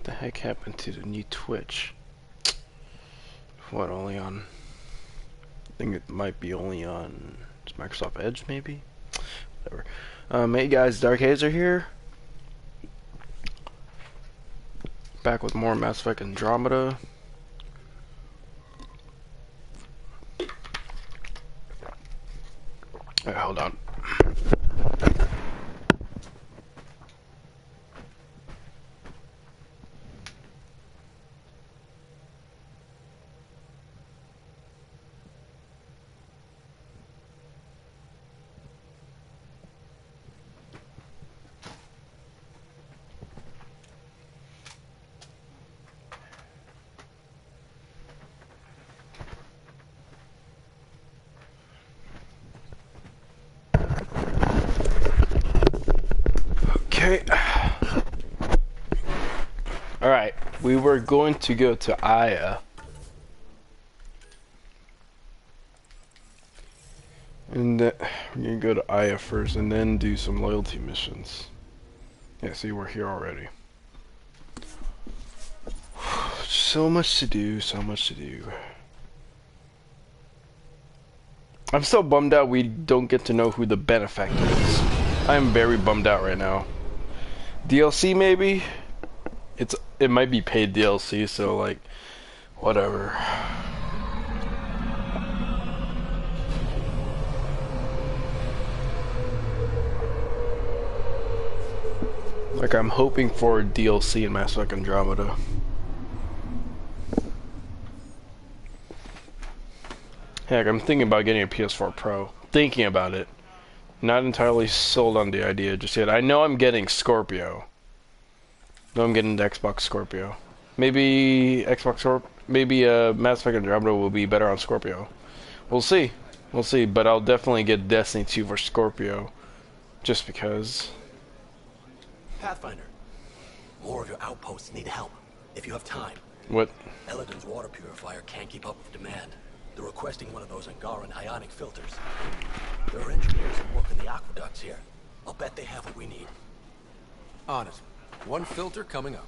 What the heck happened to the new Twitch? What, only on... I think it might be only on Microsoft Edge, maybe? Whatever. Um, hey guys, Dark Hazer here. Back with more Mass Effect Andromeda. Right, hold on. Okay. Alright, we were going to go to Aya. And then, we're gonna go to Aya first and then do some loyalty missions. Yeah, see, we're here already. So much to do, so much to do. I'm so bummed out we don't get to know who the benefactor is. I'm very bummed out right now. DLC maybe? It might be paid DLC, so like whatever. Like I'm hoping for DLC in Mass Effect Andromeda. Heck, I'm thinking about getting a PS4 Pro. Thinking about it. Not entirely sold on the idea just yet. I know I'm getting Scorpio. No, I'm getting the Xbox Scorpio. Maybe Xbox Scorp maybe uh, Mass Effect Andromeda will be better on Scorpio. We'll see. We'll see, but I'll definitely get Destiny 2 for Scorpio. Just because. Pathfinder, more of your outposts need help, if you have time. What? Elaaden's water purifier can't keep up with demand. They're requesting one of those Angaran ionic filters. There are engineers that work in the aqueducts here. I'll bet they have what we need. On it. One filter coming up.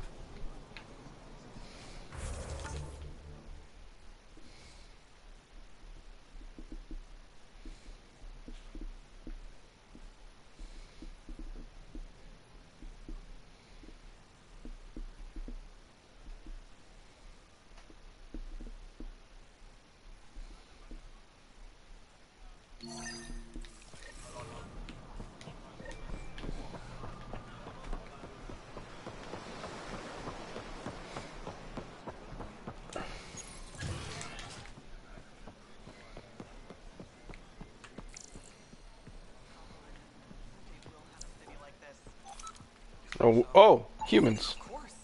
Oh, oh, humans. Of course.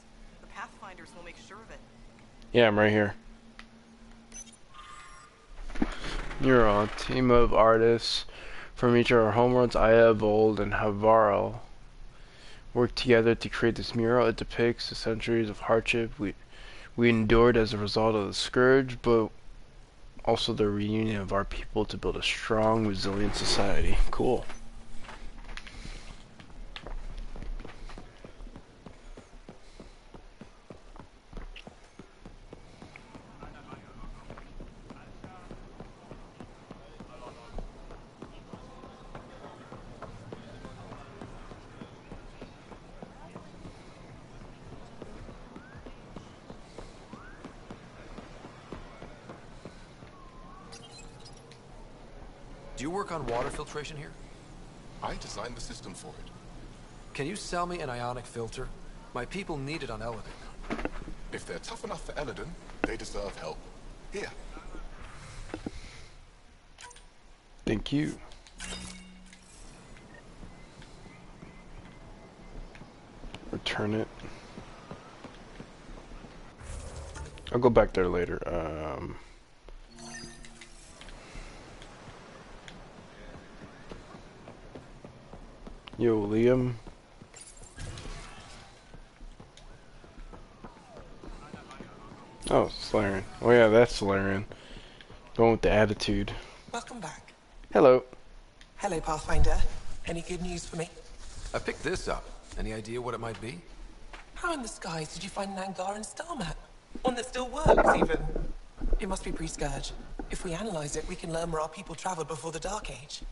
The Pathfinders will make sure of it. Yeah, I'm right here. You're a team of artists from each of our homeworlds, Aya, Voeld, and Havarl, work together to create this mural. It depicts the centuries of hardship we we endured as a result of the scourge, but also the reunion of our people to build a strong, resilient society. Cool. Do you work on water filtration here? I designed the system for it. Can you sell me an ionic filter? My people need it on Elaaden. If they're tough enough for Elaaden, they deserve help. Here. Thank you. Return it. I'll go back there later. Um, yo, Liam. Oh, Salarian. Oh yeah, that's Salarian. Going with the attitude. Welcome back. Hello. Hello, Pathfinder. Any good news for me? I picked this up. Any idea what it might be? How in the skies did you find an Angaran star map? One that still works, even? It must be pre-Scourge. If we analyze it, we can learn where our people traveled before the Dark Age.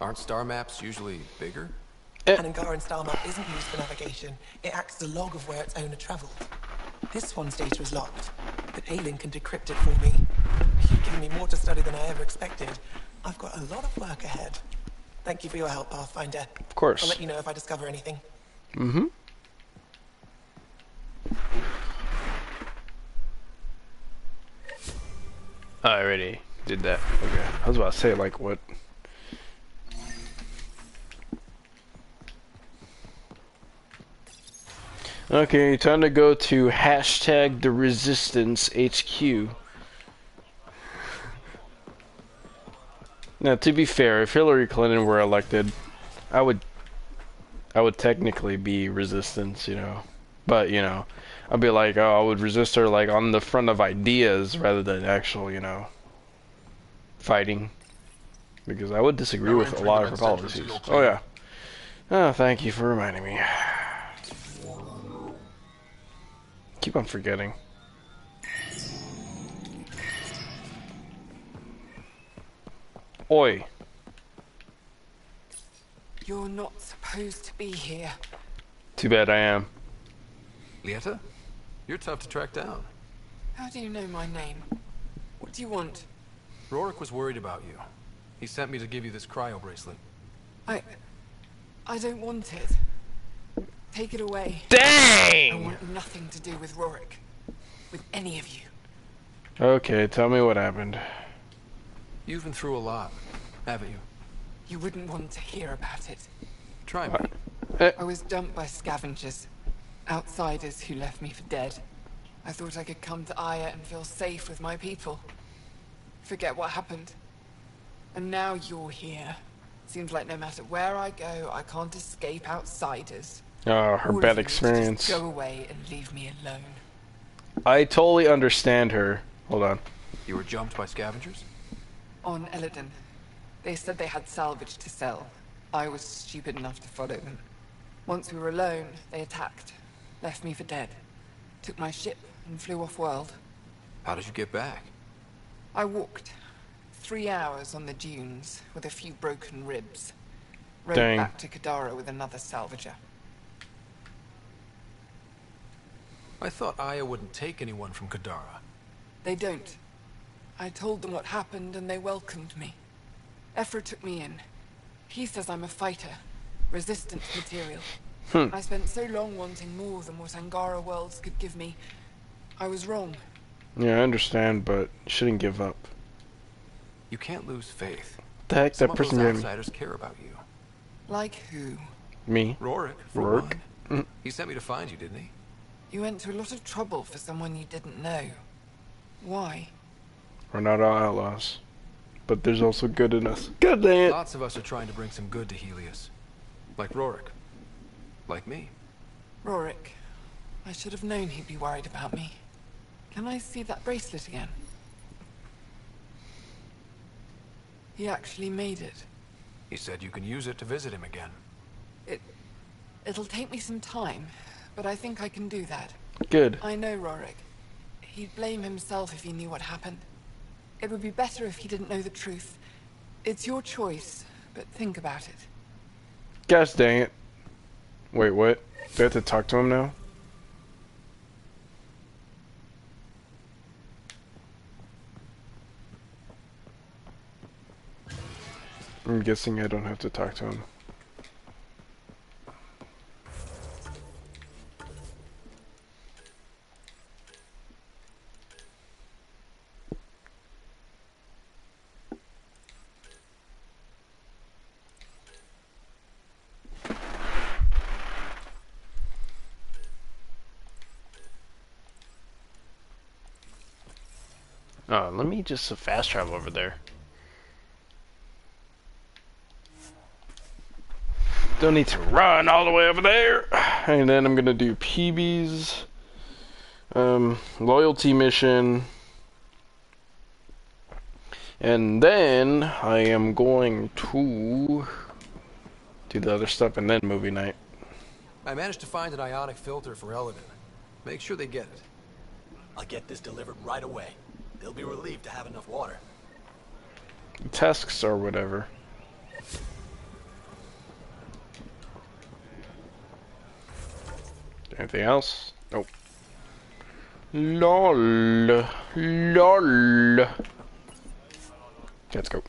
Aren't star maps usually bigger? An Angaran star map isn't used for navigation. It acts as a log of where its owner traveled. This one's data is locked, but Aelin can decrypt it for me. You've given me more to study than I ever expected. I've got a lot of work ahead. Thank you for your help, Pathfinder. Of course. I'll let you know if I discover anything. Mm-hmm. I already did that. Okay. I was about to say, like, what? Okay, time to go to hashtag the resistance HQ. Now, to be fair, if Hillary Clinton were elected, I would I would technically be resistance, you know. But, you know, I'd be like, oh, I would resist her like on the front of ideas rather than actual, you know, fighting. Because I would disagree Now with a lot of her policies. Oh yeah. Oh, thank you for reminding me. Keep on forgetting. Oi. You're not supposed to be here. Too bad I am. Lieta? You're tough to track down. How do you know my name? What do you want? Rorik was worried about you. He sent me to give you this cryo bracelet. I... I don't want it. Take it away. Dang! I want nothing to do with Rorik. With any of you. Okay, tell me what happened. You've been through a lot, haven't you? You wouldn't want to hear about it. Try me. Uh, I was dumped by scavengers. Outsiders who left me for dead. I thought I could come to Aya and feel safe with my people. Forget what happened. And now you're here. Seems like no matter where I go, I can't escape outsiders. Oh, her All bad you need to just experience. Go away and leave me alone. I totally understand her. Hold on. You were jumped by scavengers? On Elaaden. They said they had salvage to sell. I was stupid enough to follow them. Once we were alone, they attacked. Left me for dead. Took my ship and flew off-world. How did you get back? I walked. Three hours on the dunes with a few broken ribs. Rode Dang. back to Kadara with another salvager. I thought Aya wouldn't take anyone from Kadara. They don't. I told them what happened and they welcomed me. Evfra took me in. He says I'm a fighter. Resistance material. Hmm. I spent so long wanting more than what Angara Worlds could give me. I was wrong. Yeah, I understand, but shouldn't give up. You can't lose faith. The heck, Some that of person those gave me. outsiders care about you. Like who? Me. Rorik, Rorik? one. Mm. He sent me to find you, didn't he? You went to a lot of trouble for someone you didn't know. Why? We're not all outlaws. But there's also good in us. God dang it. Lots of us are trying to bring some good to Heleus. Like Rorik. Like me. Rorik. I should have known he'd be worried about me. Can I see that bracelet again? He actually made it. He said you can use it to visit him again. It... It'll take me some time, but I think I can do that. Good. I know Rorik. He'd blame himself if he knew what happened. It would be better if he didn't know the truth. It's your choice, but think about it. Gosh dang it. Wait, what? Do I have to talk to him now? I'm guessing I don't have to talk to him. Oh, let me just fast travel over there. Don't need to run all the way over there. And then I'm gonna do PB's um, loyalty mission. And then I am going to do the other stuff and then movie night. I managed to find an ionic filter for Elaaden. Make sure they get it. I'll get this delivered right away. They'll be relieved to have enough water. Tasks or whatever. Anything else? Nope. LOL. LOL. Let's go.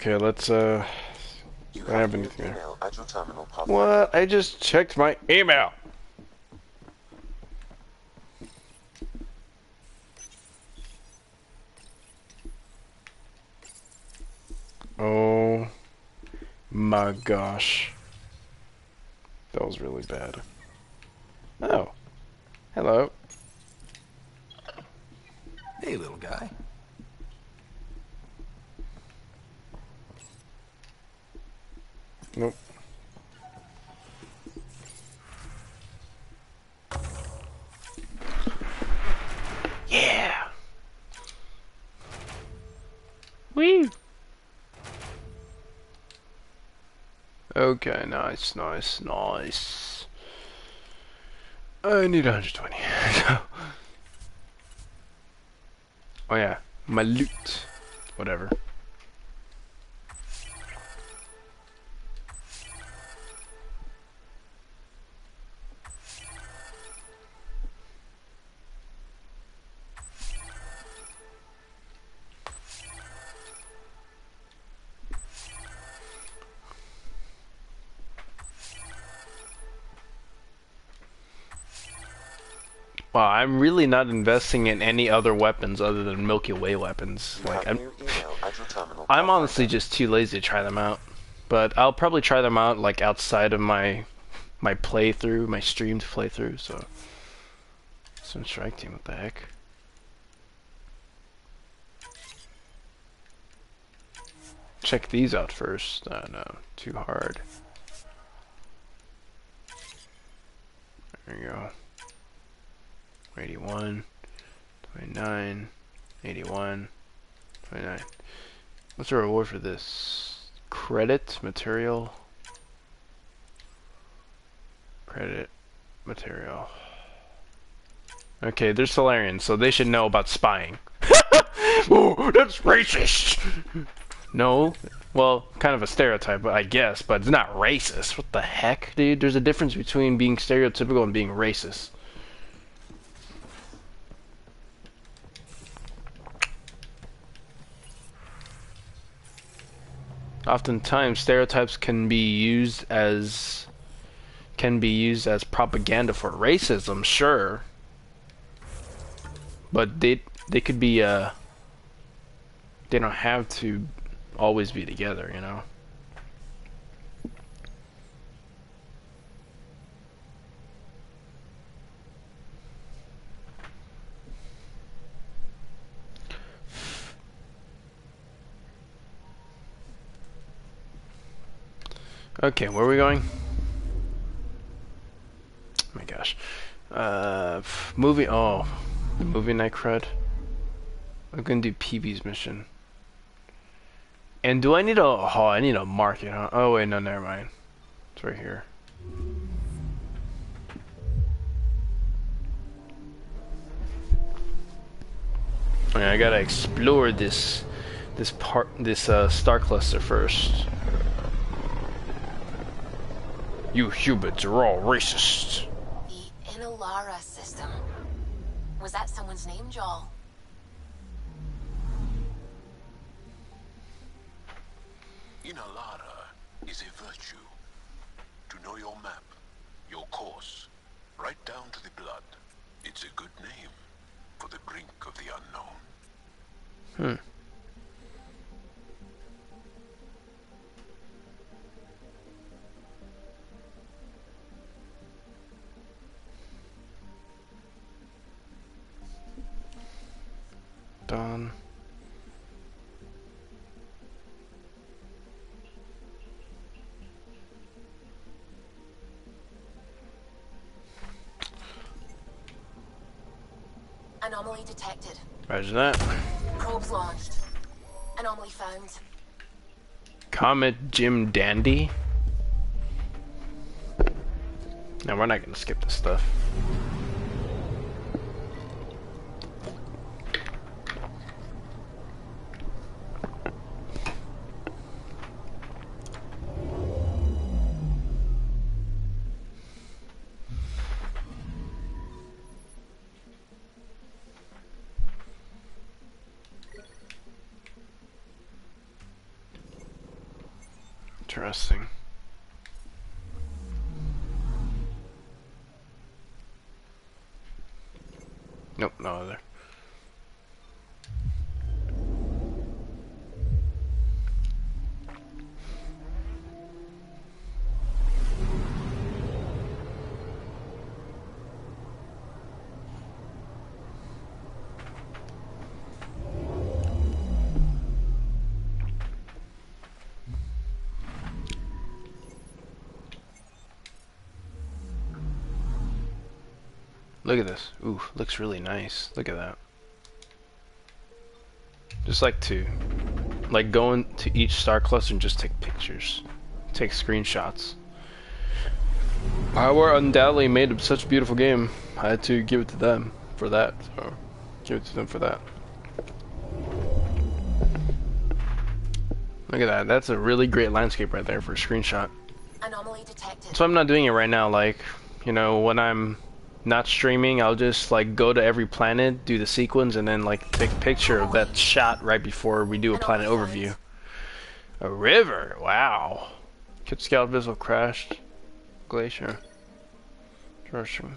Okay, let's, uh... You I have have anything there. at your terminal, What? I just checked my email. Oh my gosh. That was really bad. Oh. Hello. Okay, nice, nice, nice. I need 120. oh yeah, my loot. Whatever. Really not investing in any other weapons other than Milky Way weapons. You Like, I'm, new email at your terminal. I'm honestly just too lazy to try them out. But I'll probably try them out like outside of my my playthrough, my streamed playthrough. So, some strike team. What the heck? Check these out first. Uh, no, too hard. There you go. 81, 29, 81, 29. What's the reward for this? Credit material. Credit material. Okay, they're Salarians, so they should know about spying. oh, that's racist. no, well, kind of a stereotype, I guess, but it's not racist. What the heck, dude? There's a difference between being stereotypical and being racist. Oftentimes stereotypes can be used as can be used as propaganda for racism sure. But they they could be uh they don't have to always be together you know Okay, where are we going? Oh my gosh. Uh, movie. Oh, the movie night crud. I'm gonna do PB's mission. And do I need a? Oh, I need a mark it. Huh? Oh wait, no, never mind. It's right here. I gotta explore this, this part, this uh, star cluster first. You humans are all racist. The Inalara system. Was that someone's name, Jaal? Inalara is a virtue. To know your map, your course, right down to the blood. It's a good name for the brink of the unknown. Hmm. On. Anomaly detected. Imagine that. Probes launched. Anomaly found. Comet Jim Dandy. No, we're not gonna skip this stuff. Look at this. Ooh, looks really nice. Look at that. Just like to, like going to each star cluster and just take pictures, take screenshots. Bioware undoubtedly made such a beautiful game. I had to give it to them for that. So, give it to them for that. Look at that. That's a really great landscape right there for a screenshot. Anomaly detected. So I'm not doing it right now. Like, you know, when I'm not streaming, I'll just like go to every planet, do the sequence, and then like take a picture of that shot right before we do a planet overview. A river, wow. Kett Scout crashed. Glacier. Interesting.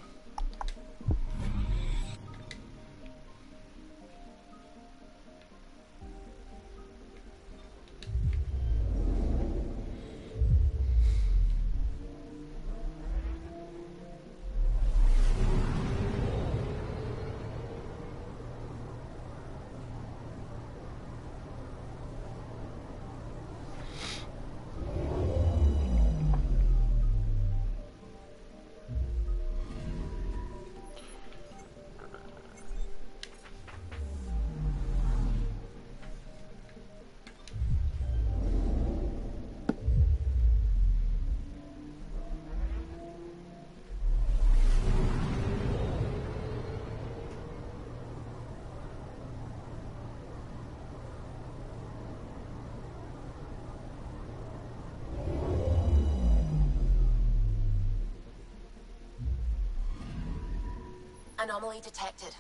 Anomaly detected.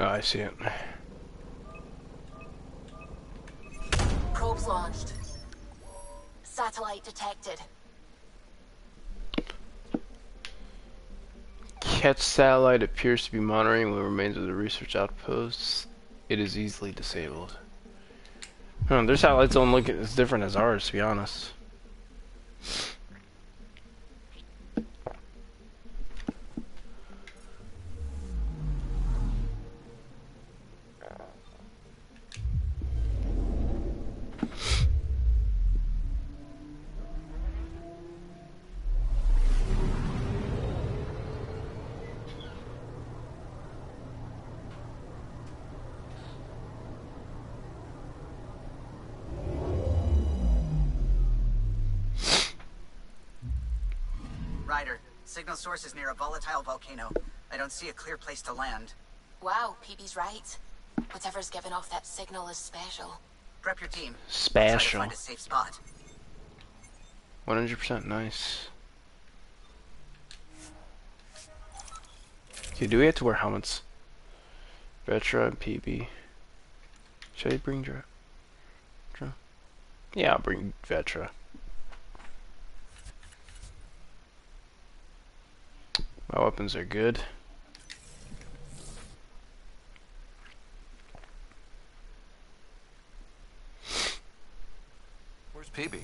Oh, I see it. Probes launched. Satellite detected. Kett satellite appears to be monitoring the remains of the research outposts. It is easily disabled. Huh, their satellites don't look as different as ours, to be honest. Source is near a volatile volcano. I don't see a clear place to land. Wow, PB's right. Whatever's giving off that signal is special. Prep your team. Try to Special. find a safe spot. 100% nice. Okay, do we have to wear helmets? Vetra and PB. Should I bring Dra? Dra? Yeah, I'll bring Vetra. My weapons are good. Where's PB?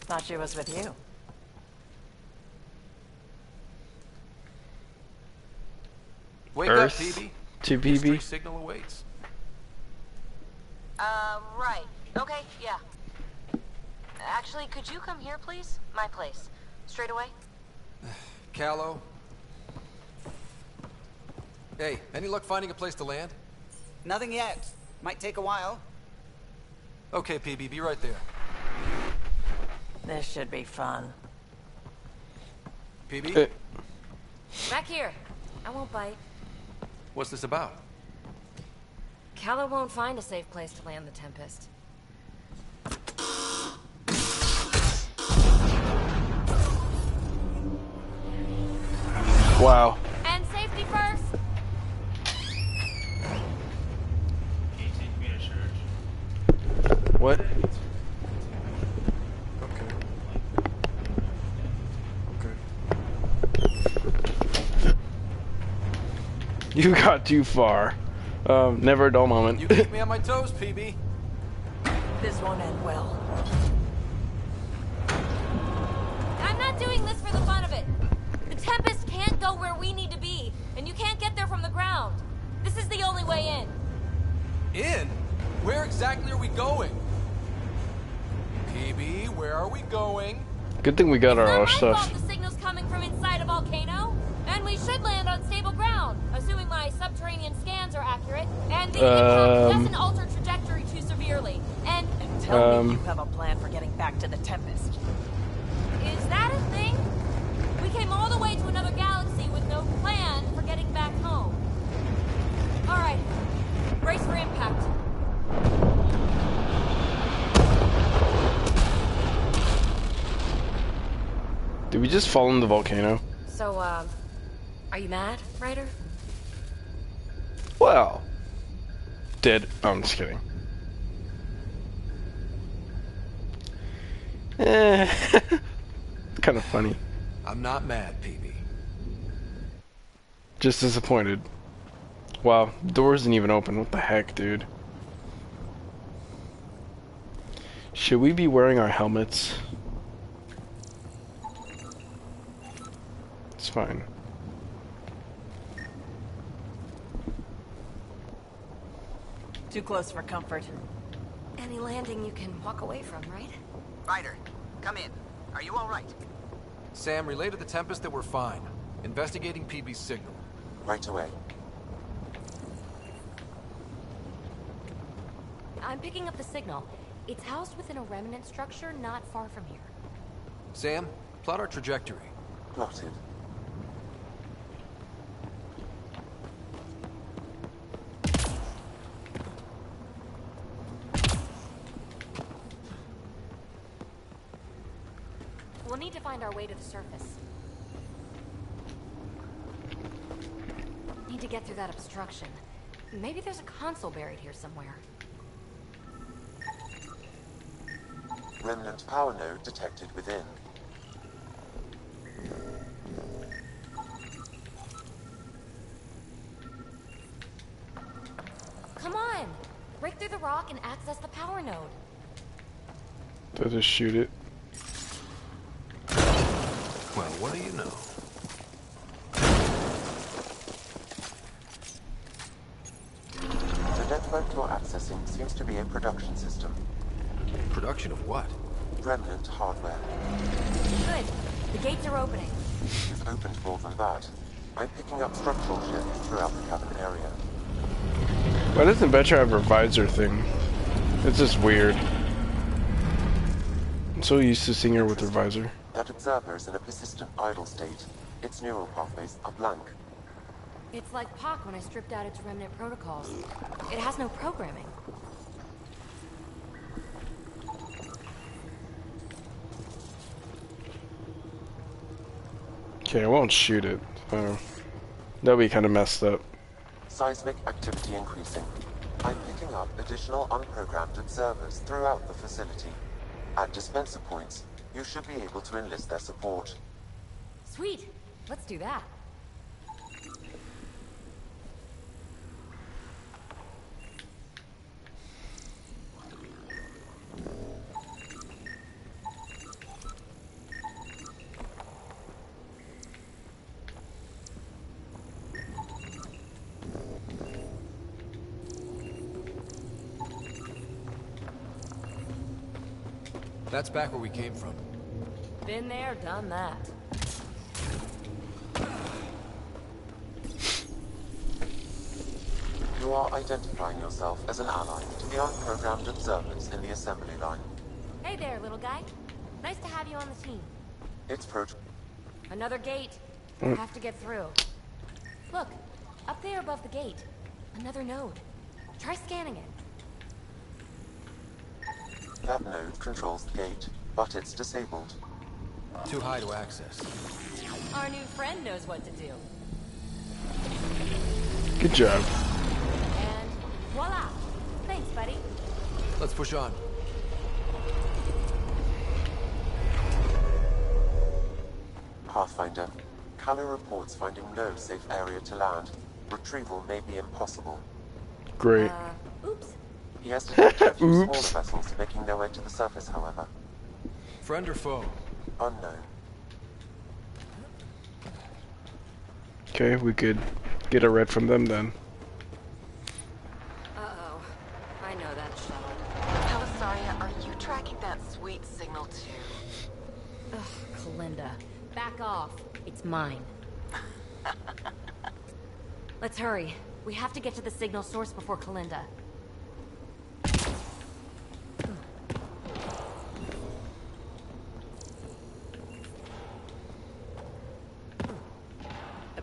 Thought she was with you. Wake Earth up, PB. to Mystery PB. signal awaits. Uh, right. Okay, yeah. Actually, could you come here, please? My place. Straight away? Kallo. Hey, any luck finding a place to land? Nothing yet. Might take a while. Okay, PB, be right there. This should be fun. PB, Eh, Back here. I won't bite. what's this about? Kallo won't find a safe place to land the Tempest. Wow. And safety first! What? Okay. Okay. You got too far. Um, never a dull moment. You keep me on my toes, PB. This won't end well. We need to be, and you can't get there from the ground. This is the only way in. In? Where exactly are we going? PB, where are we going? Good thing we got our Not other my stuff. fault the signal's coming from inside a volcano. And we should land on stable ground, assuming my subterranean scans are accurate, and the impact Um. doesn't alter trajectory too severely. And Tell Um, me you have a just fall in the volcano? So, uh, are you mad, Ryder? Well. Dead. Oh, I'm just kidding. Eh. kind of funny. I'm not mad, PB. Just disappointed. Wow, door isn't even open. What the heck, dude? Should we be wearing our helmets? Fine. Too close for comfort. Any landing you can walk away from, right? Ryder, come in. Are you all right? Sam, relay to the Tempest that we're fine. Investigating PB's signal. Right away. I'm picking up the signal. It's housed within a remnant structure not far from here. Sam, plot our trajectory. Plotted. Find our way to the surface. Need to get through that obstruction. Maybe there's a console buried here somewhere. Remnant power node detected within. Come on! Break through the rock and access the power node. Did I just shoot it? Well, what do you know? The network you're accessing seems to be a production system. Production of what? Remnant hardware. Good. The gates are opening. You've opened more than that. I'm picking up structural shifts throughout the cabin area. Why doesn't Vetra have her visor thing? It's just weird. I'm so used to seeing her with her visor. That observer is in a persistent idle state. Its neural pathways are blank. It's like POC when I stripped out its remnant protocols. It has no programming. Okay, I won't shoot it. Um, oh. That'd be kind of messed up. Seismic activity increasing. I'm picking up additional unprogrammed observers throughout the facility. At dispenser points, you should be able to enlist their support. Sweet. Let's do that. That's back where we came from. Been there, done that. You are identifying yourself as an ally to the unprogrammed observers in the assembly line. Hey there, little guy. Nice to have you on the team. It's pro- Another gate. We Have to get through. Look, up there above the gate. Another node. Try scanning it. That node controls the gate, but it's disabled. Too high to access. Our new friend knows what to do. Good job. And voila! Thanks, buddy. Let's push on. Pathfinder. Kallo reports finding no safe area to land. Retrieval may be impossible. Great. Uh, oops. He has detected a few smaller vessels making their way to the surface, however. Friend or foe? Unknown. Okay, we could get a red from them then. Uh-oh. I know that shot. Pelessaria, are you tracking that sweet signal too? Ugh, Kalinda. Back off. It's mine. Let's hurry. We have to get to the signal source before Kalinda.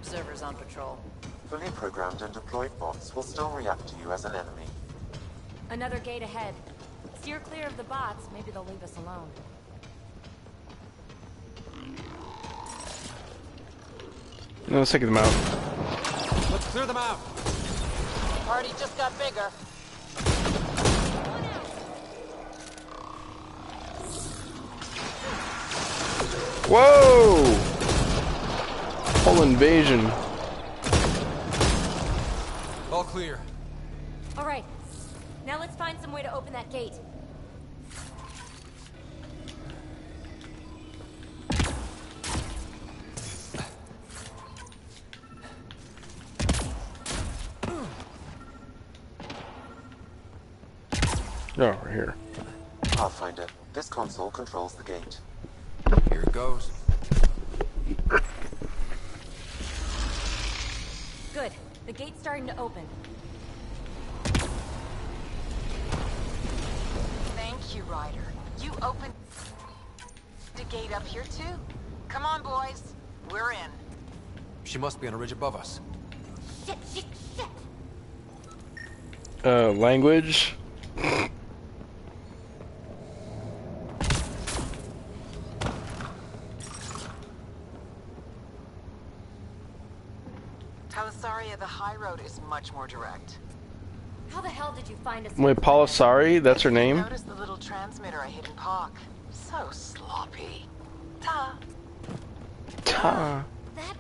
Observers on patrol. Fully programmed and deployed bots will still react to you as an enemy. Another gate ahead. Steer clear of the bots. Maybe they'll leave us alone. No, let's take them out. Let's clear them out. Party just got bigger. Whoa! Whole invasion. All clear. All right. Now let's find some way to open that gate. Oh, we're here. Pathfinder. This console controls the gate. Here it goes. Gate's starting to open. Thank you, Ryder. You opened the gate up here too. Come on, boys. We're in. She must be on a ridge above us. Shit, shit, shit! Uh, language. Pelessaria, the high road is much more direct. How the hell did you find us? Wait, Polisari? That's her name? Notice the little transmitter I hid in Park. So sloppy. Ta. Ta. Uh, that...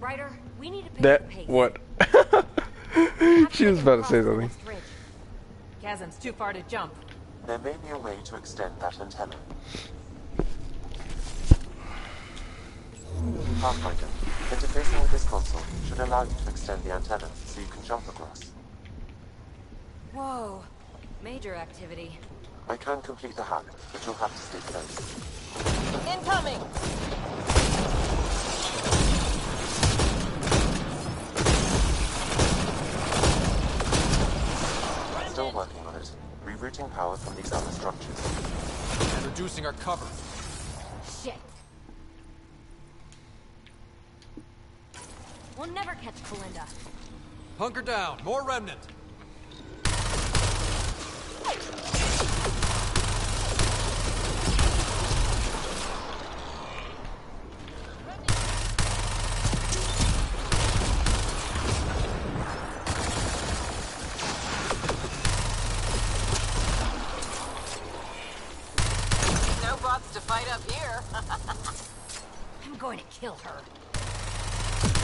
Ryder, we need to pick That pace. what? she was about to say something. Chasm's too far to jump. There may be a way to extend that antenna. Pathfinder, interfacing with this console should allow you to extend the antenna so you can jump across. Whoa. Major activity. I can complete the hack, but you'll have to stay close. Incoming! Still working on it. Rerouting power from these other structures. And reducing our cover. Shit. We'll never catch Kalinda. Hunker down. More remnant. No bots to fight up here. I'm going to kill her.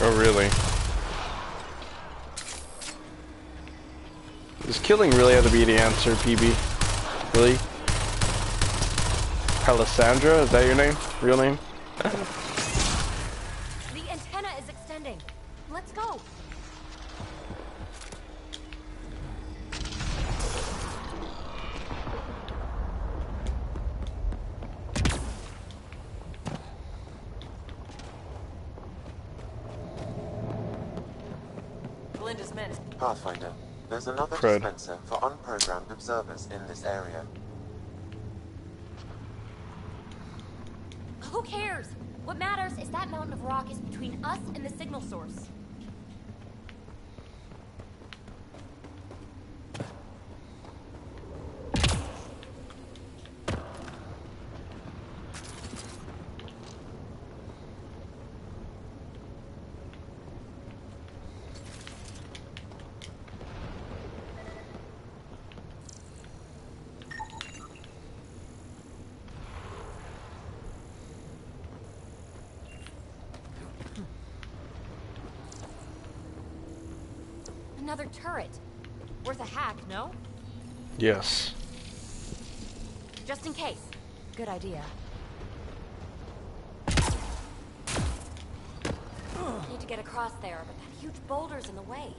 Oh, really? Does killing really have to be the answer, PB? Really? Alessandra? Is that your name? Real name? there's another Fred. dispenser for unprogrammed observers in this area. Who cares? What matters is that mountain of rock is between us and the signal source. Another turret. Worth a hack, no? Yes. Just in case. Good idea. Need to get across there, but that huge boulder's in the way.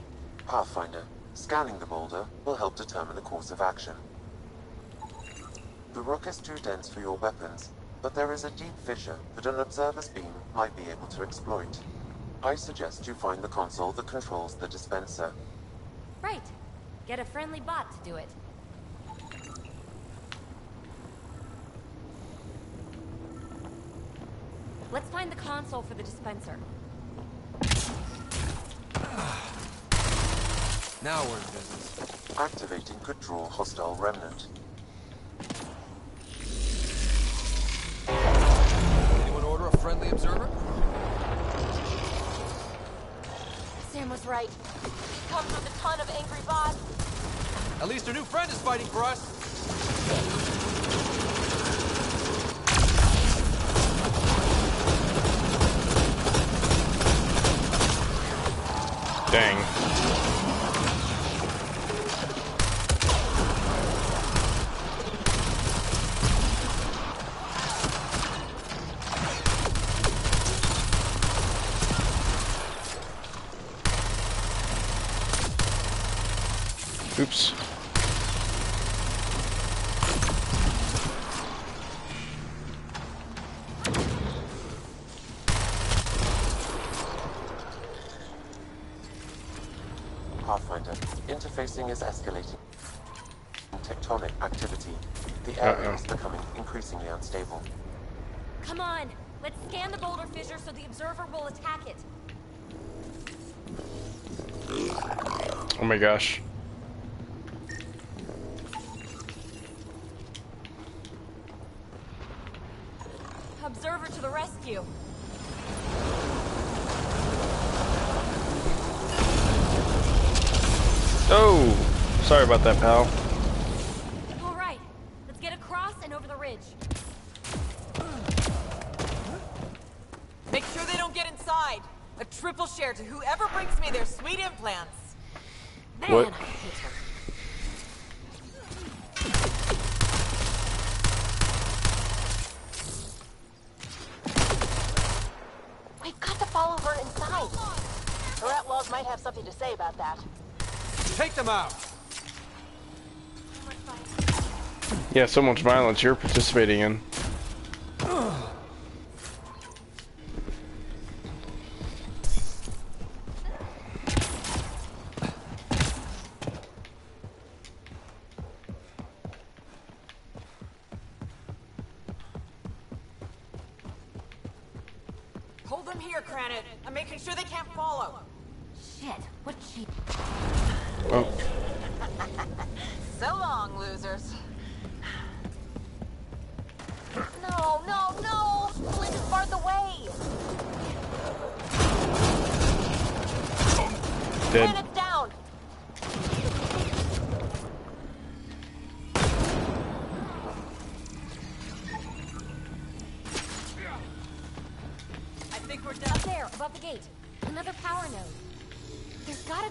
Pathfinder, scanning the boulder will help determine the course of action. The rock is too dense for your weapons, but there is a deep fissure that an observer's beam might be able to exploit. I suggest you find the console that controls the dispenser. Right. Get a friendly bot to do it. Let's find the console for the dispenser. Now we're in business. Activating could draw hostile remnant. Least our new friend is fighting for us. Dang. Oops. Pathfinder, interfacing is escalating. Tectonic activity. The area Uh-oh. is becoming increasingly unstable. Come on. Let's scan the boulder fissure so the observer will attack it. Oh my gosh. Observer to the rescue. Oh! Sorry about that, pal. All right. Let's get across and over the ridge. Make sure they don't get inside. A triple share to whoever brings me their sweet implants. Man, What? I hate her. We've got to follow her inside. Her outlaws might have something to say about that. Take them out. Yeah, so much violence you're participating in. Hold them here, Cranit. I'm making sure they can't follow. Shit. What she... Oh,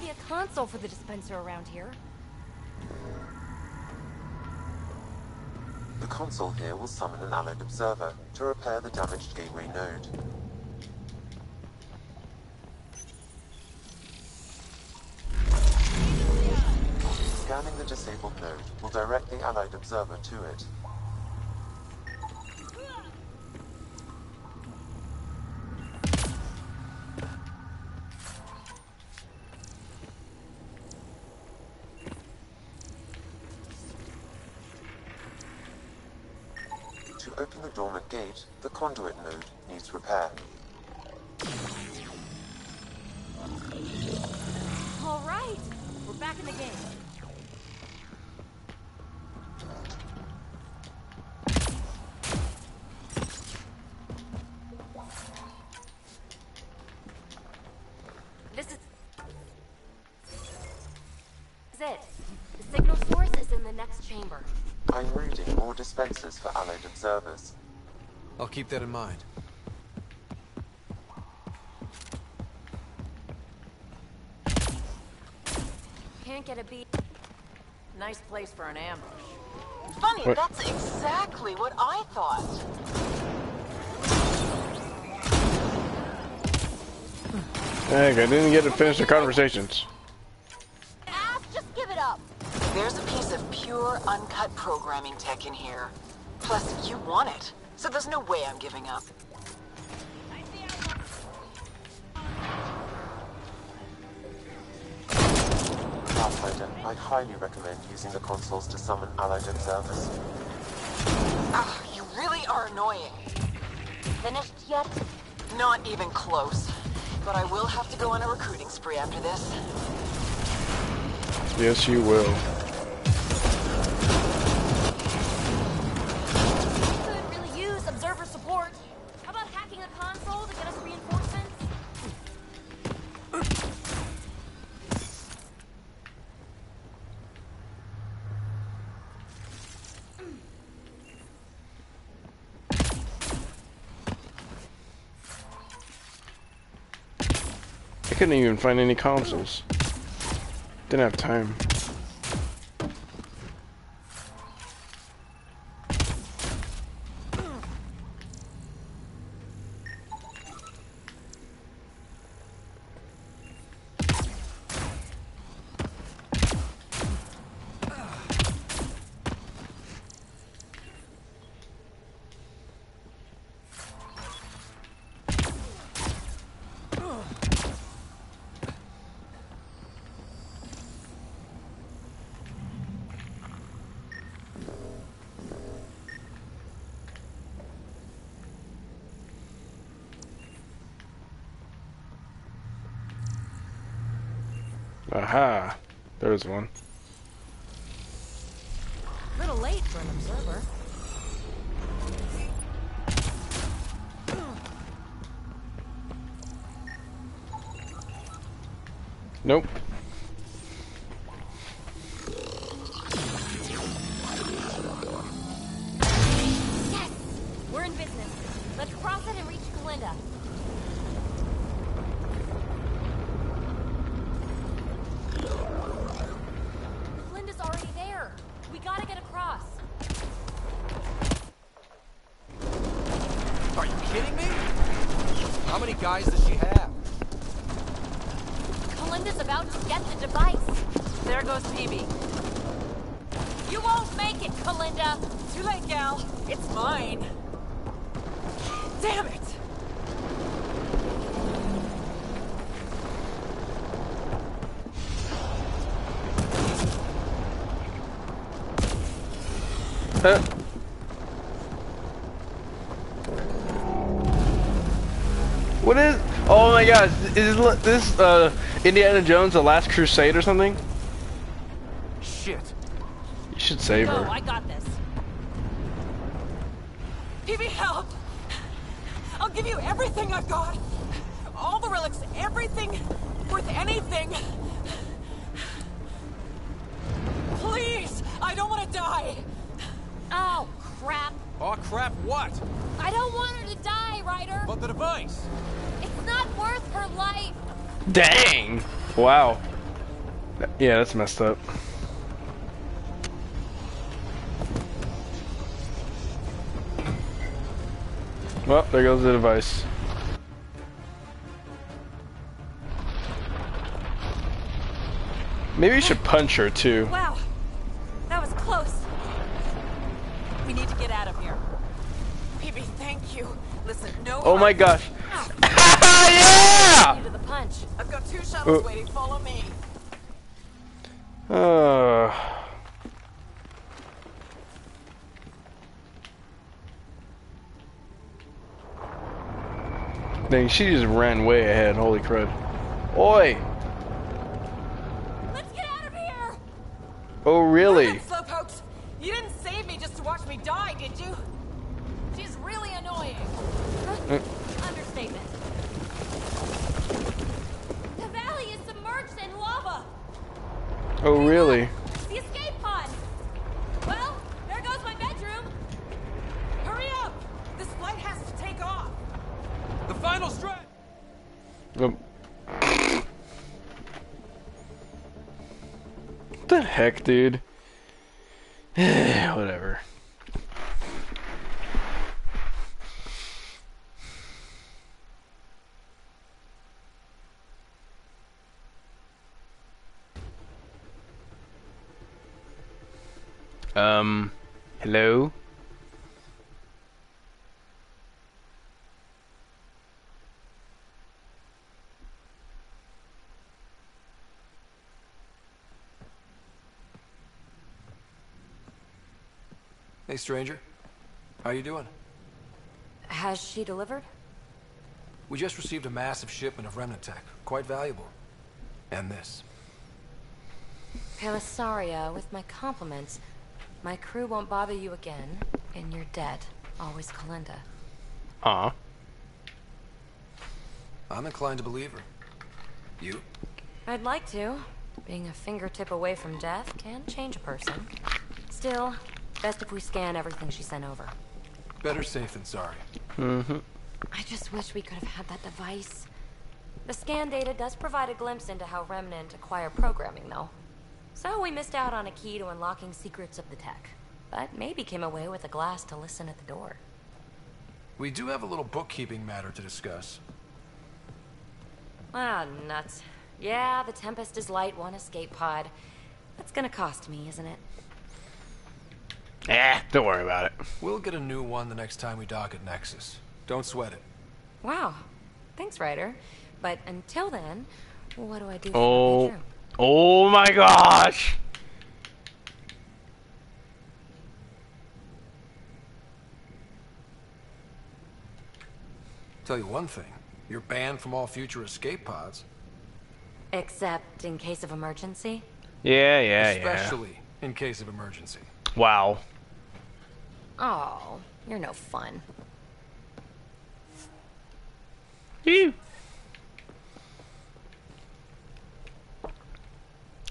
a console for the dispenser around here. The console here will summon an allied observer to repair the damaged gateway node. Scanning the disabled node will direct the allied observer to it. Dispensers for allied observers. I'll keep that in mind. Can't get a beat. Nice place for an ambush. Funny, What? that's exactly what I thought. Heck, I didn't get to finish the conversations. Ass, just give it up. There's a piece of pure, uncut programming tech in here. Plus, you want it. So there's no way I'm giving up. Pathfinder, I highly recommend using the consoles to summon allied observers. Ah, you really are annoying. Finished yet? Not even close. But I will have to go on a recruiting spree after this. Yes, you will. Couldn't even find any consoles. Didn't have time. Aha. There's one. Little late for an observer. Nope. Is this uh, Indiana Jones: The Last Crusade or something? Shit. You should save her. Yeah, that's messed up. Well, there goes the device. Maybe you should punch her too. Wow, that was close. We need to get out of here. PB, thank you. Listen, no. Oh my gosh. Yeah! to. I've got two shuttles Uh. waiting. Follow me. Uh, Dang, she just ran way ahead. Holy crud. Oi! Um, hello? Hey, stranger. How you doing? Has she delivered? We just received a massive shipment of remnant tech. Quite valuable. And this. Pelessaria, with my compliments. My crew won't bother you again, and you're dead. Always Kalinda. Aw. I'm inclined to believe her. You? I'd like to. Being a fingertip away from death can change a person. Still, best if we scan everything she sent over. Better safe than sorry. Mm-hmm. I just wish we could have had that device. The scan data does provide a glimpse into how Remnant acquire programming, though. So we missed out on a key to unlocking secrets of the tech. But maybe came away with a glass to listen at the door. We do have a little bookkeeping matter to discuss. Ah, nuts. Yeah, the Tempest is light one escape pod. That's gonna cost me, isn't it? Eh, don't worry about it. We'll get a new one the next time we dock at Nexus. Don't sweat it. Wow. Thanks, Ryder. But until then, what do I do Oh, bedroom? Oh my gosh! Tell you one thing. You're banned from all future escape pods. Except in case of emergency? Yeah, yeah, Especially in case of emergency. Wow. Oh, you're no fun. Ew.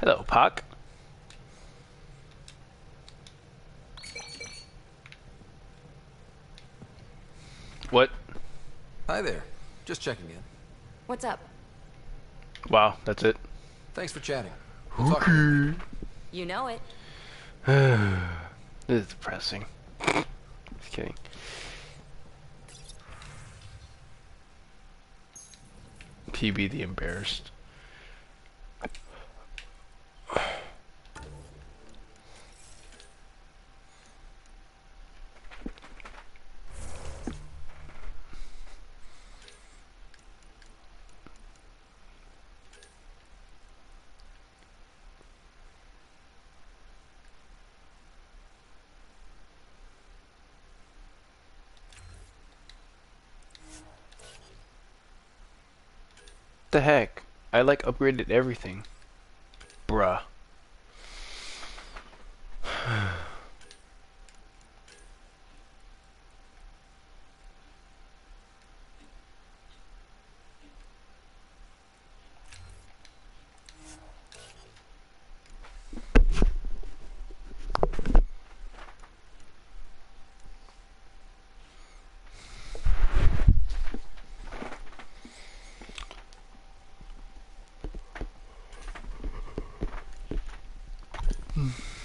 Hello, Puck. What? Hi there. Just checking in. What's up? Wow, that's it. Thanks for chatting. We'll talk. You know it. this is depressing. Just kidding. PB the embarrassed. The heck? I like upgraded everything. Bruh. Mm.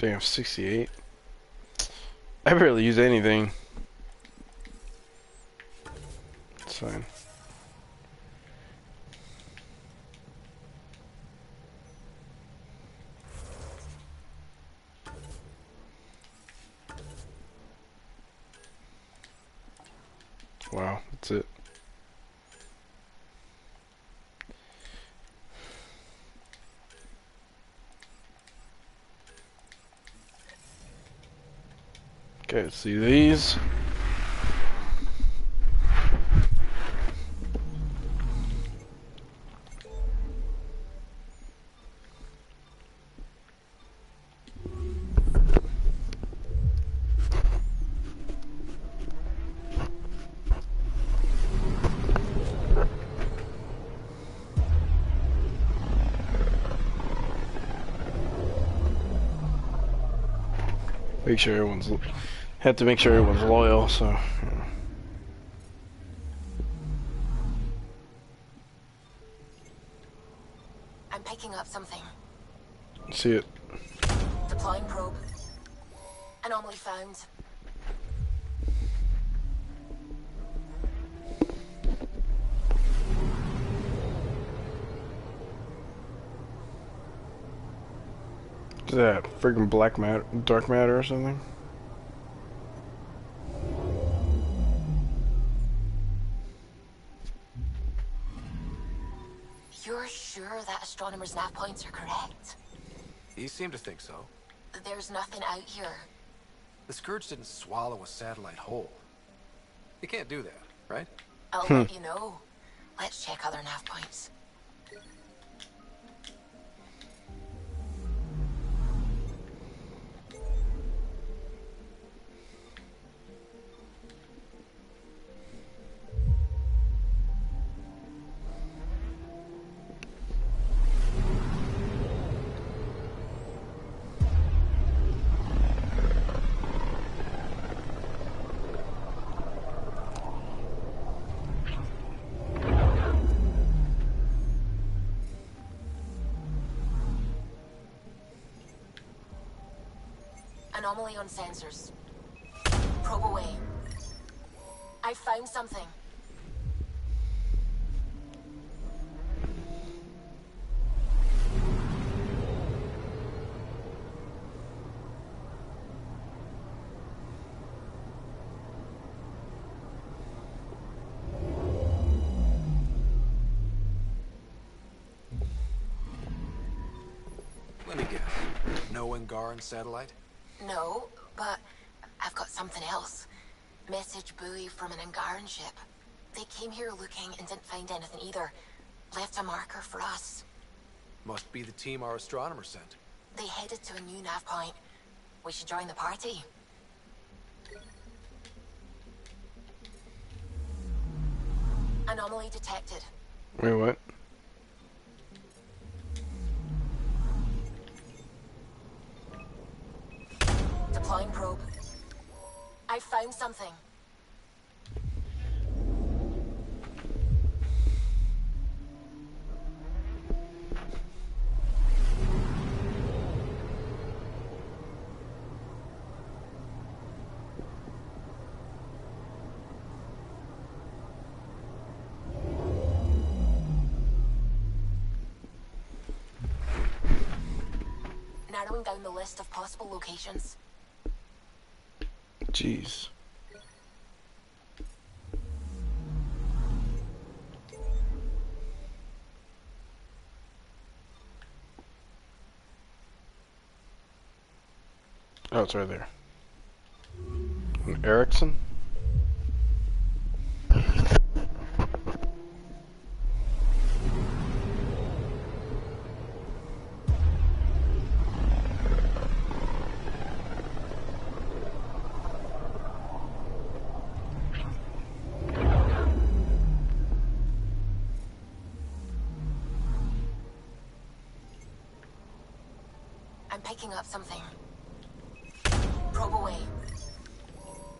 Damn, 68. I barely use anything. It's fine. Wow, that's it. Okay, see these. Make sure everyone's have to make sure everyone's loyal. So yeah. I'm picking up something. see it. Deploying probe. Anomaly found. Is that friggin' black matter, dark matter or something? So. There's nothing out here. The Scourge didn't swallow a satellite whole. He can't do that, right? I'll hmm. let you know. Let's check other nav points. Anomaly on sensors. Probe away. I found something. Let me guess. No Angaran satellite? No, but I've got something else. Message buoy from an Angaran ship. They came here looking and didn't find anything either. Left a marker for us. Must be the team our astronomer sent. They headed to a new nav point. We should join the party. Anomaly detected. Wait, what? Probe. I found something. Narrowing down the list of possible locations. Jeez. Oh, it's right there. An Erickson? something. Probe away.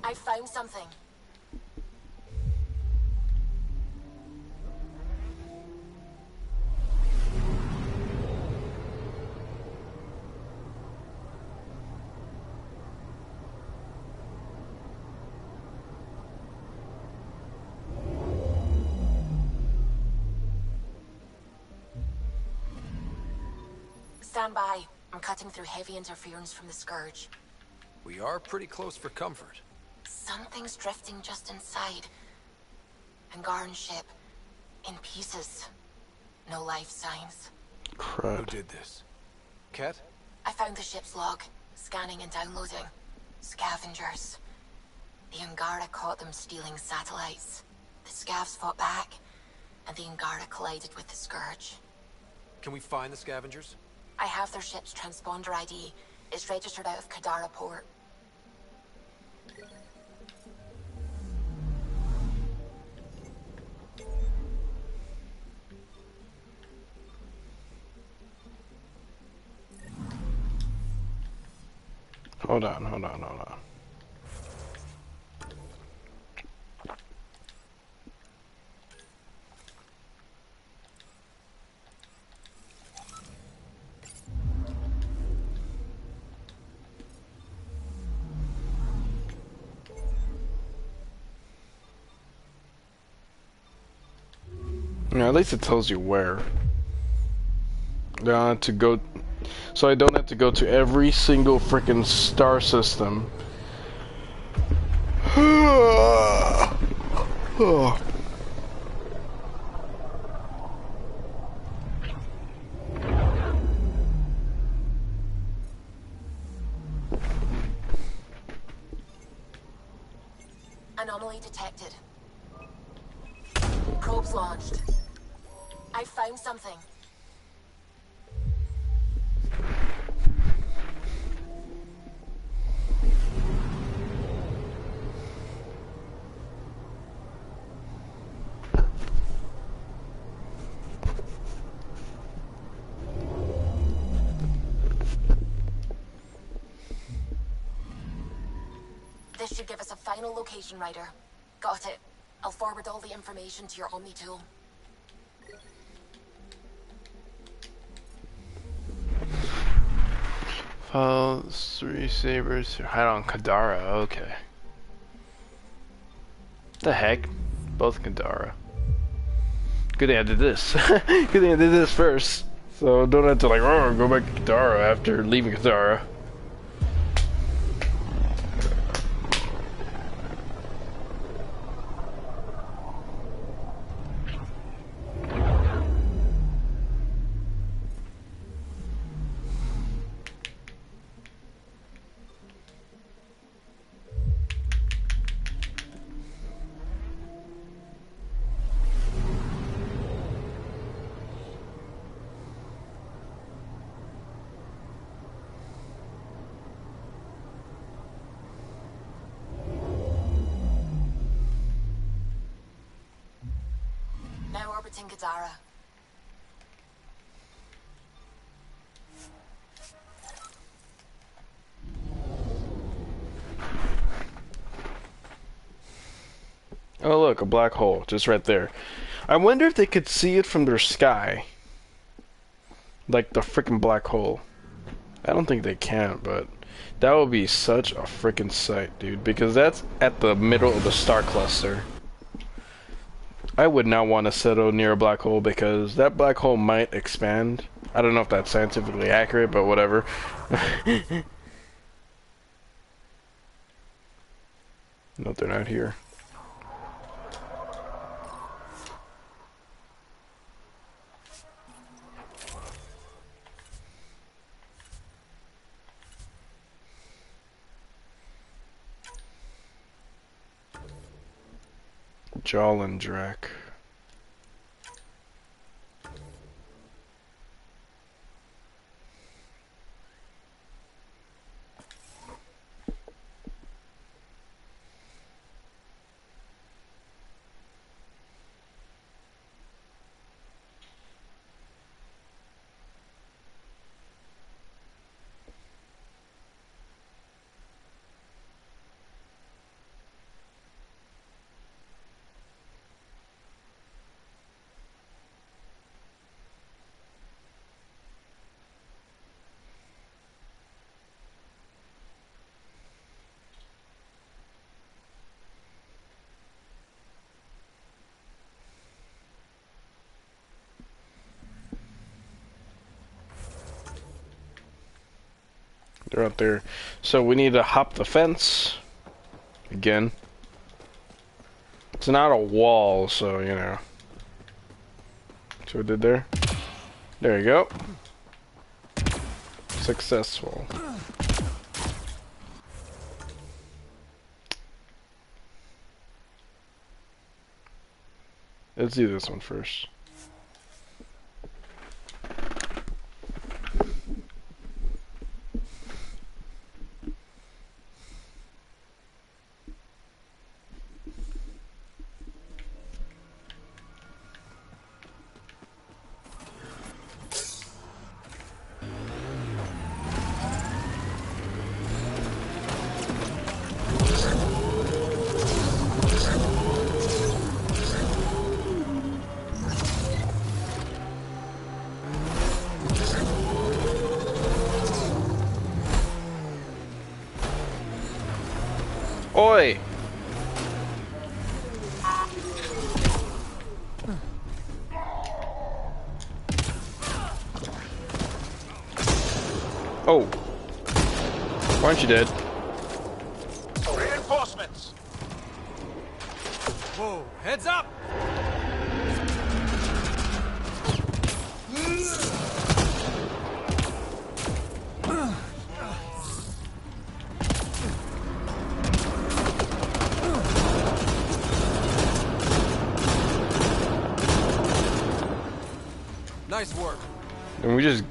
I found something. Stand by. I'm cutting through heavy interference from the Scourge. We are pretty close for comfort. Something's drifting just inside. Angaran ship. In pieces. No life signs. Crud. Who did this? Kett? I found the ship's log. Scanning and downloading. Scavengers. The Angara caught them stealing satellites. The Scavs fought back, and the Angara collided with the Scourge. Can we find the scavengers? I have their ship's transponder ID. It's registered out of Kadara port. Hold on, hold on, hold on. At least it tells you where. Uh, to go, so I don't have to go to every single freaking star system. oh. Ryder. Got it. I'll forward all the information to your Omni tool. Follow three sabers who hide on Kadara. Okay. The heck? Both Kadara. Good thing I did this. Good thing I did this first. So don't have to like, oh, go back to Kadara after leaving Kadara. Black hole, just right there. I wonder if they could see it from their sky. Like the freaking black hole. I don't think they can, but that would be such a freaking sight, dude, because that's at the middle of the star cluster. I would not want to settle near a black hole because that black hole might expand. I don't know if that's scientifically accurate, but whatever. no, they're not here. Jolendrak. They're out there. So we need to hop the fence. Again. It's not a wall, so, you know. See what did there? There you go. Successful. Let's do this one first.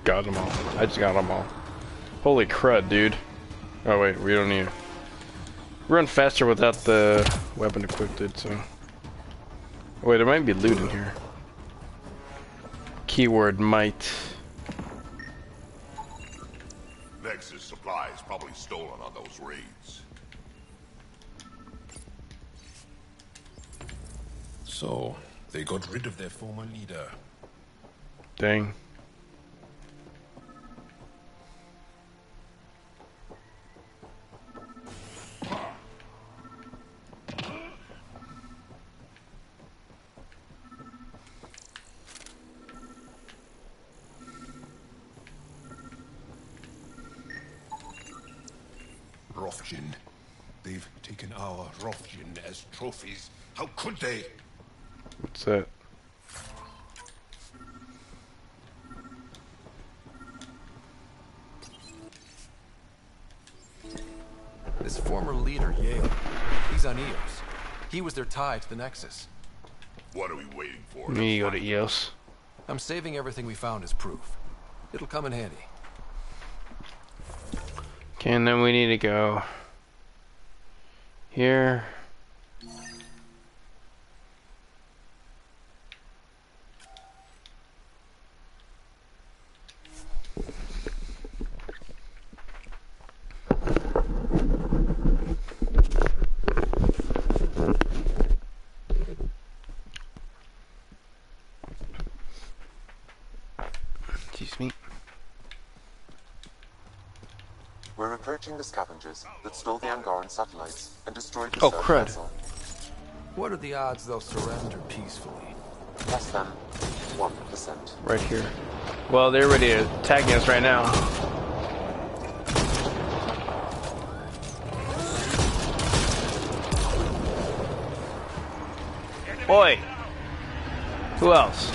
Got them all. I just got them all. Holy crud, dude. Oh wait, we don't need Run faster without the weapon equipped, so... Wait, there might be loot in here. Keyword might. Nexus supplies probably stolen on those raids. So, they got rid of their former leader. Dang. As trophies. How could they? What's that? This former leader, Yale, he's on EOS. He was their tie to the Nexus. What are we waiting for? Me go to EOS. I'm saving everything we found as proof. It'll come in handy. Okay, and then we need to go here. Excuse me. We're approaching the that stole the Angaran satellites and destroyed the Oh, Surf crud. vessel. What are the odds they'll surrender peacefully? Less than 1%. Right here. Well, they're ready to attack us right now. Oi! Who else?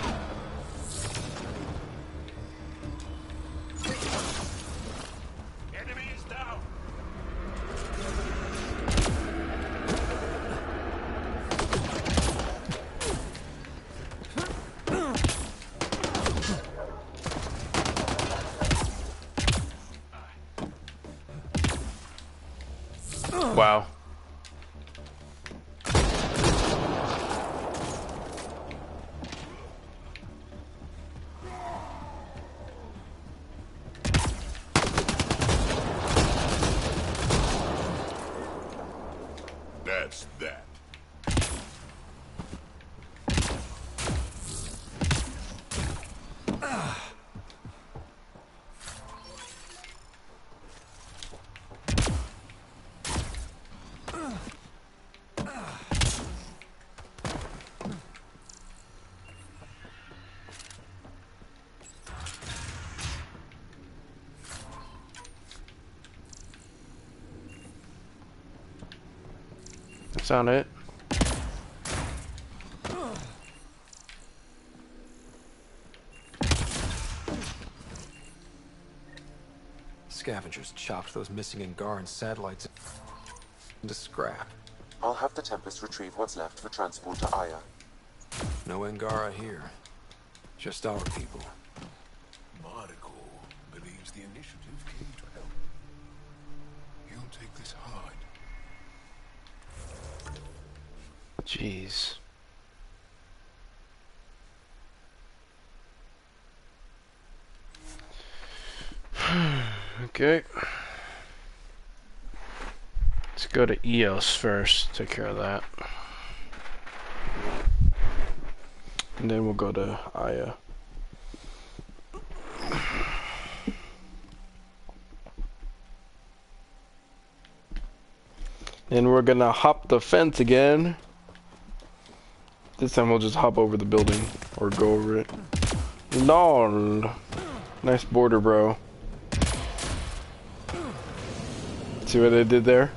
That's not it. Scavengers chopped those missing Angaran satellites into scrap. I'll have the Tempest retrieve what's left for transport to Aya. No Angara here. Just our people. Mariko believes the initiative came to help. He'll take this hard. Jeez. okay. Let's go to EOS first. Take care of that. And then we'll go to Aya. And we're gonna hop the fence again. This time we'll just hop over the building or go over it. Lol. Nice border, bro. See what I did there?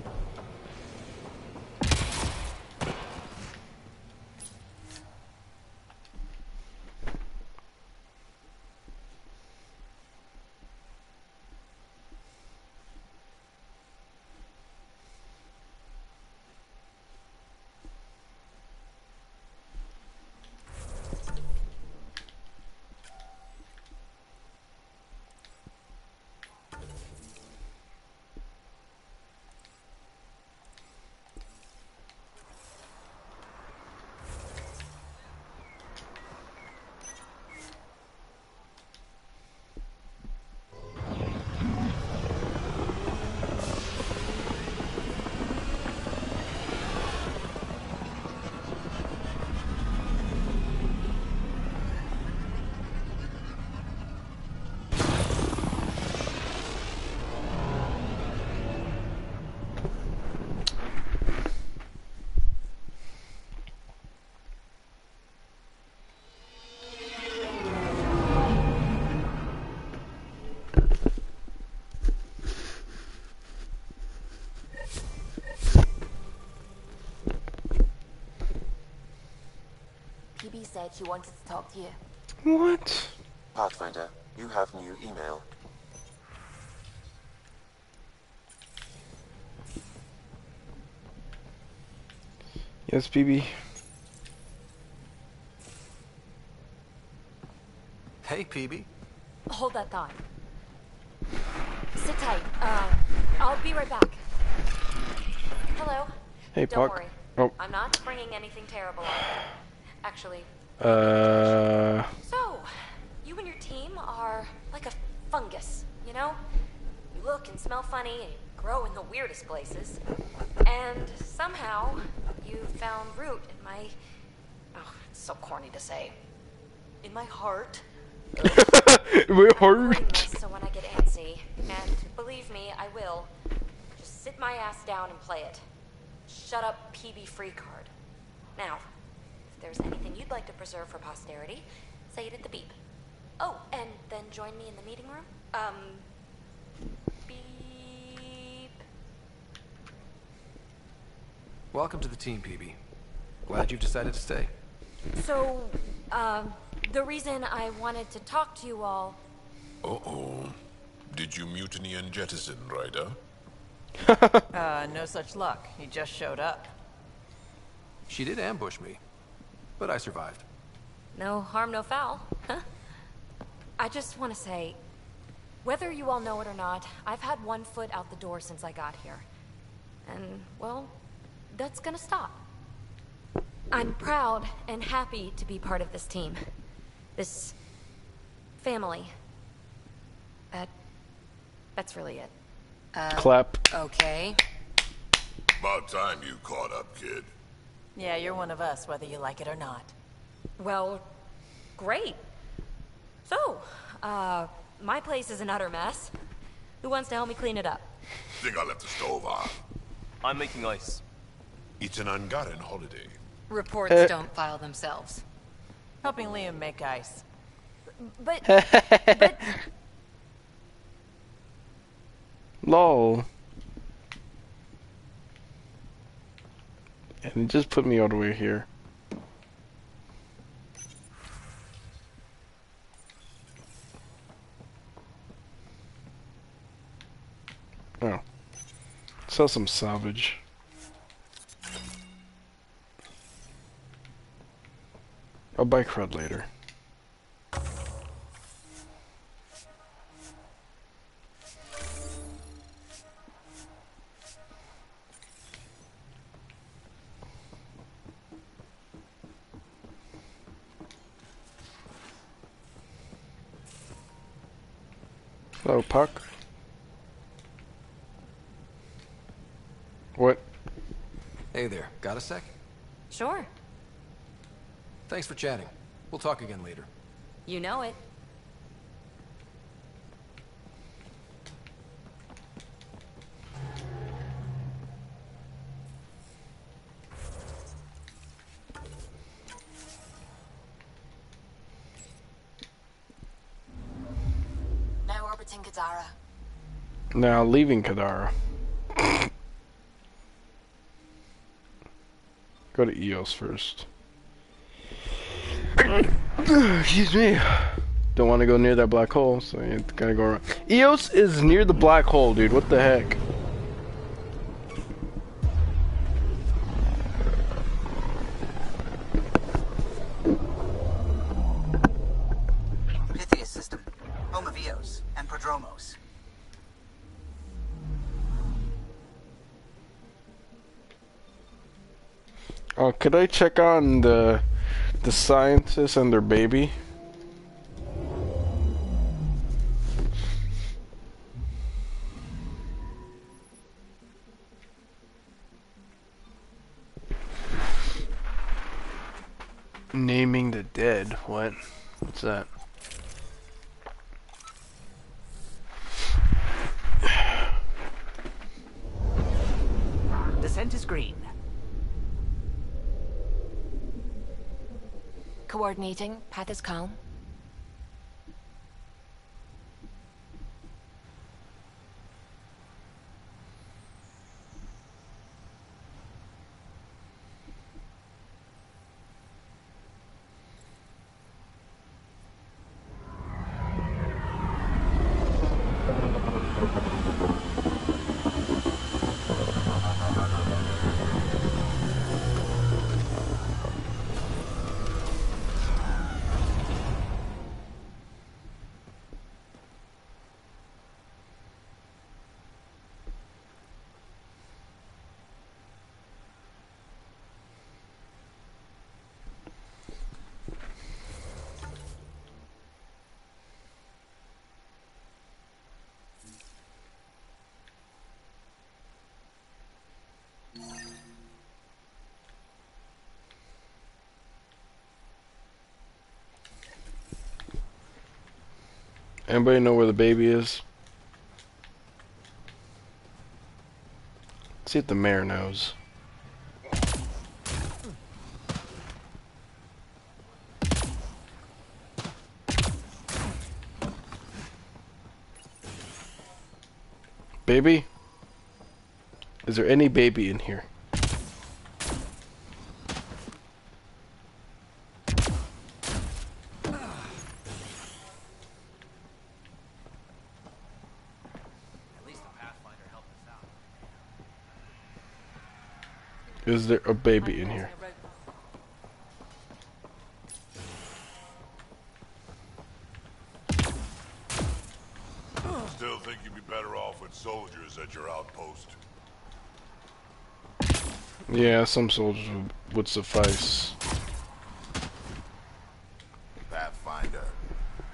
Said she wanted to talk to you. What? Pathfinder, you have new email. Yes, Peebee. Hey, Peebee. Hold that thought. Sit tight. Uh, I'll be right back. Hello. Hey, Don't Poc. worry. Oh. I'm not bringing anything terrible on. Actually, Uh. so you and your team are like a fungus, you know? You look and smell funny and grow in the weirdest places. And somehow you found root in my oh, it's so corny to say. In my heart. My heart. so when I get antsy, and believe me, I will, just sit my ass down and play it. Shut up, Peebee free card. Now, if there's anything you'd like to preserve for posterity, say it at the beep. Oh, and then join me in the meeting room. Um, beep. Welcome to the team, Peebee. Glad you've decided to stay. So, um, the reason I wanted to talk to you all. Uh-oh. Did you mutiny and jettison, Ryder? Uh, no such luck. He just showed up. She did ambush me, but I survived. No harm, no foul. Huh? I just want to say, whether you all know it or not, I've had one foot out the door since I got here. And, well, that's gonna stop. I'm proud and happy to be part of this team. This family. That. That's really it. Uh, Clap. Okay. About time you caught up, kid. Yeah, you're one of us, whether you like it or not. Well, great. So, uh, my place is an utter mess. Who wants to help me clean it up? Think I left the stove on. I'm making ice. It's an Angaran holiday. Reports Uh. don't file themselves. Helping Liam make ice. But, but Lol. And it just put me all the way here. Oh. Sell some salvage. I'll buy crud later. Hello, Poc. What? Hey there, got a sec? Sure. Thanks for chatting. We'll talk again later. You know it. Now orbiting Kadara. Now leaving Kadara. Go to EOS first. Excuse me. Don't want to go near that black hole, so you gotta go around. EOS is near the black hole, dude. What the heck? Could I check on the the scientists and their baby? Path is calm. Anybody know where the baby is? See if the mayor knows. Baby? Is there any baby in here? Is there a baby in here? Still think you'd be better off with soldiers at your outpost. Yeah, some soldiers would, would suffice. Pathfinder.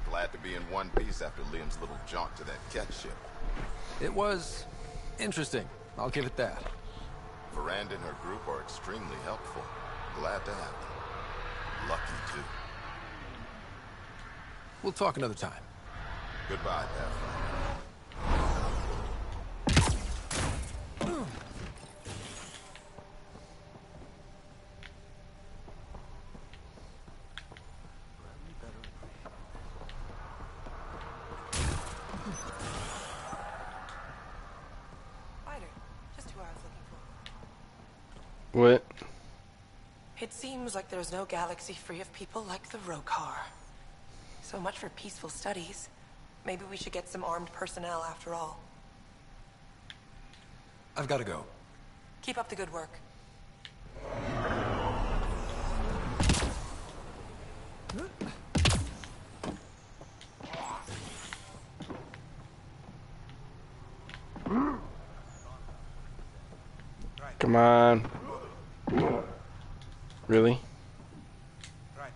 Glad to be in one piece after Liam's little jaunt to that cat ship. It was interesting. I'll give it that. Veranda and her group are extremely helpful. Glad to have them. Lucky, too. We'll talk another time. Goodbye, Pathfinder. Ryder, just who I was looking for. What? It seems like there's no galaxy free of people like the Roekaar. So much for peaceful studies. Maybe we should get some armed personnel after all. I've got to go. Keep up the good work. Come on. Really? Right.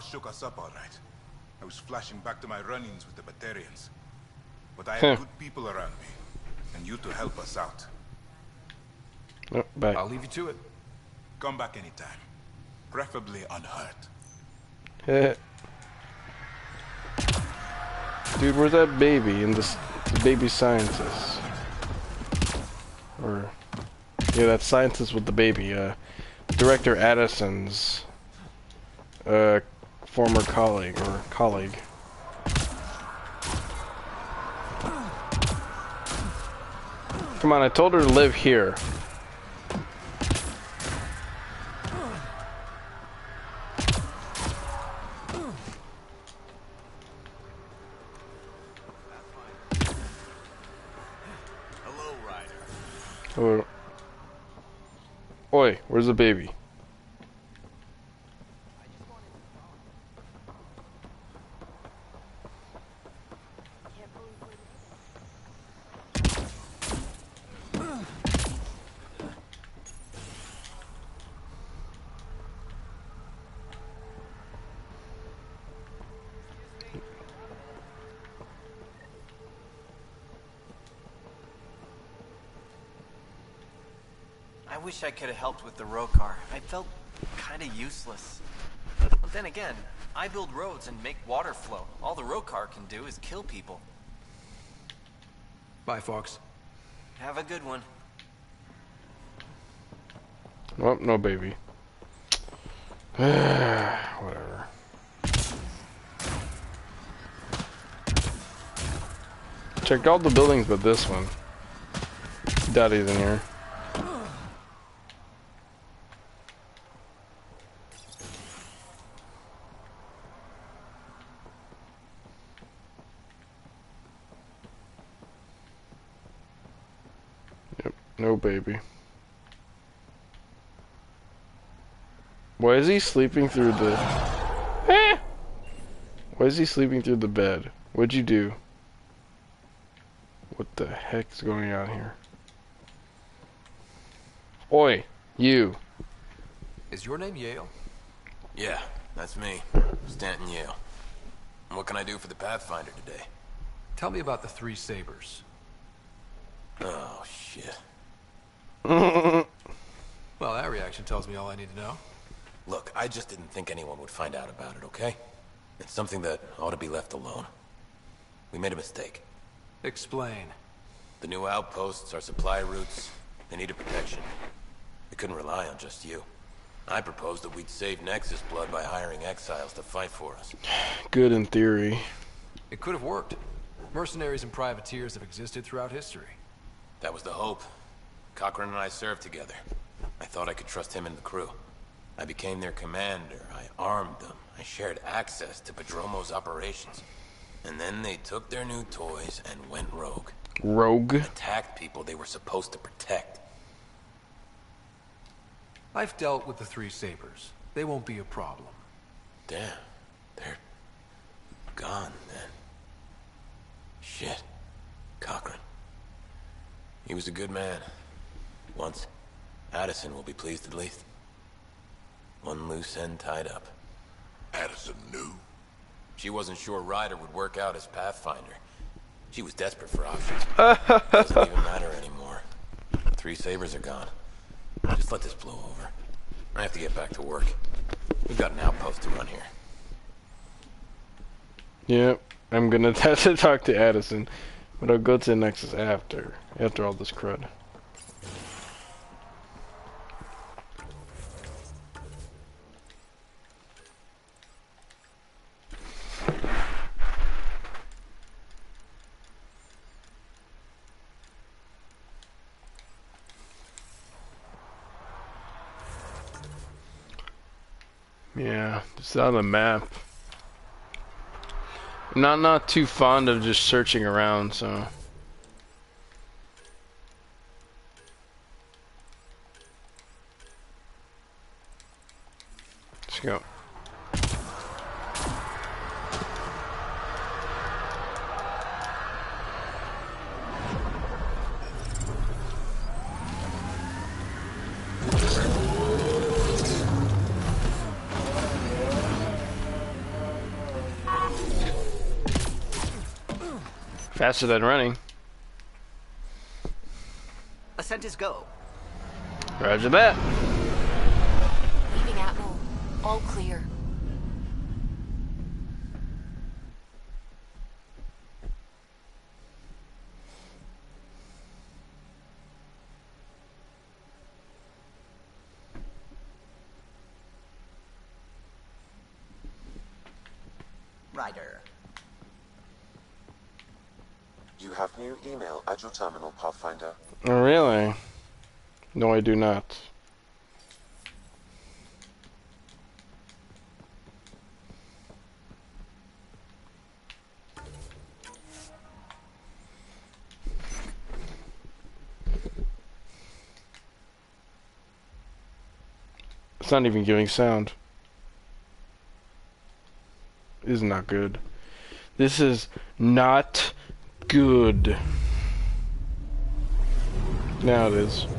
Shook us up all right. I was flashing back to my run-ins with the Batarians. But I have good people around me, and you to help us out. Oh, back. I'll leave you to it. Come back anytime. Preferably unhurt. Dude, where's that baby and this the baby scientist? Or yeah, that scientist with the baby. Uh, Director Addison's uh former colleague or colleague. Come on, I told her to live here. Hello, Ryder. Oh. Oi, where's the baby? I wish I could have helped with the Roekaar. I felt kind of useless. But then again, I build roads and make water flow. All the Roekaar can do is kill people. Bye, Fox. Have a good one. Nope, no baby. Whatever. Checked all the buildings but this one. Daddy's in here. Yep, no baby. Why is he sleeping through the... Eh! Why is he sleeping through the bed? What'd you do? What the heck's going on here? Oi, you. Is your name Yale? Yeah, that's me. Stanton Yale. What can I do for the Pathfinder today? Tell me about the Three Sabers. Oh, shit. Well, that reaction tells me all I need to know. Look, I just didn't think anyone would find out about it, okay? It's something that ought to be left alone. We made a mistake. Explain. The new outposts, our supply routes, they needed protection. We couldn't rely on just you. I proposed that we'd save Nexus blood by hiring exiles to fight for us. Good in theory. It could have worked. Mercenaries and privateers have existed throughout history. That was the hope. Cochran and I served together. I thought I could trust him and the crew. I became their commander. I armed them. I shared access to Prodromos' operations. And then they took their new toys and went rogue. Rogue? Attacked people they were supposed to protect. I've dealt with the Three Sabers. They won't be a problem. Damn. They're gone then. Shit. Cochran. He was a good man. Once. Addison will be pleased at least. One loose end tied up. Addison knew. She wasn't sure Ryder would work out as Pathfinder. She was desperate for options. Doesn't even matter anymore. Three sabers are gone. Just let this blow over. I have to get back to work. We've got an outpost to run here. Yep, I'm gonna have to talk to Addison, but I'll go to Nexus after, after all this crud. Yeah, it's on the map. I'm not not too fond of just searching around, so. Let's go. Faster than running. Ascent is go. Roger that. Leaving Atmo. All clear. Ryder. You have new your terminal, Pathfinder. Oh, really? No, I do not. It's not even giving sound. This is not good. This is not good. Now it is.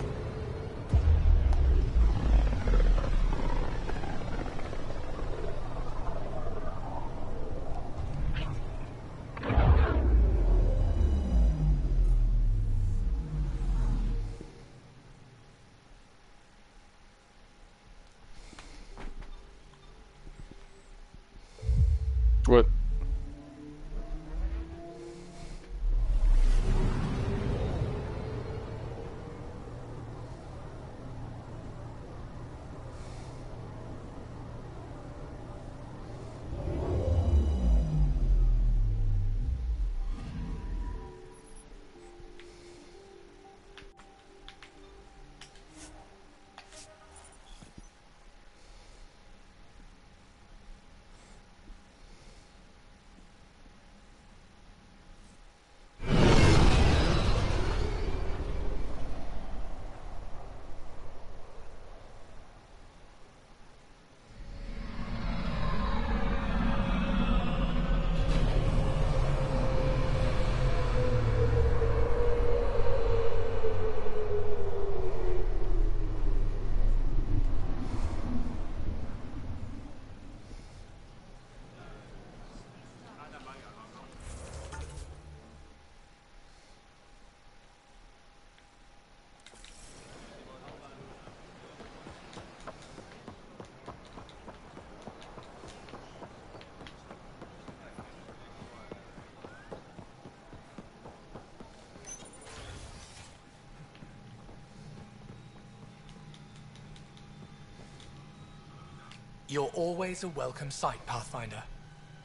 You're always a welcome sight, Pathfinder.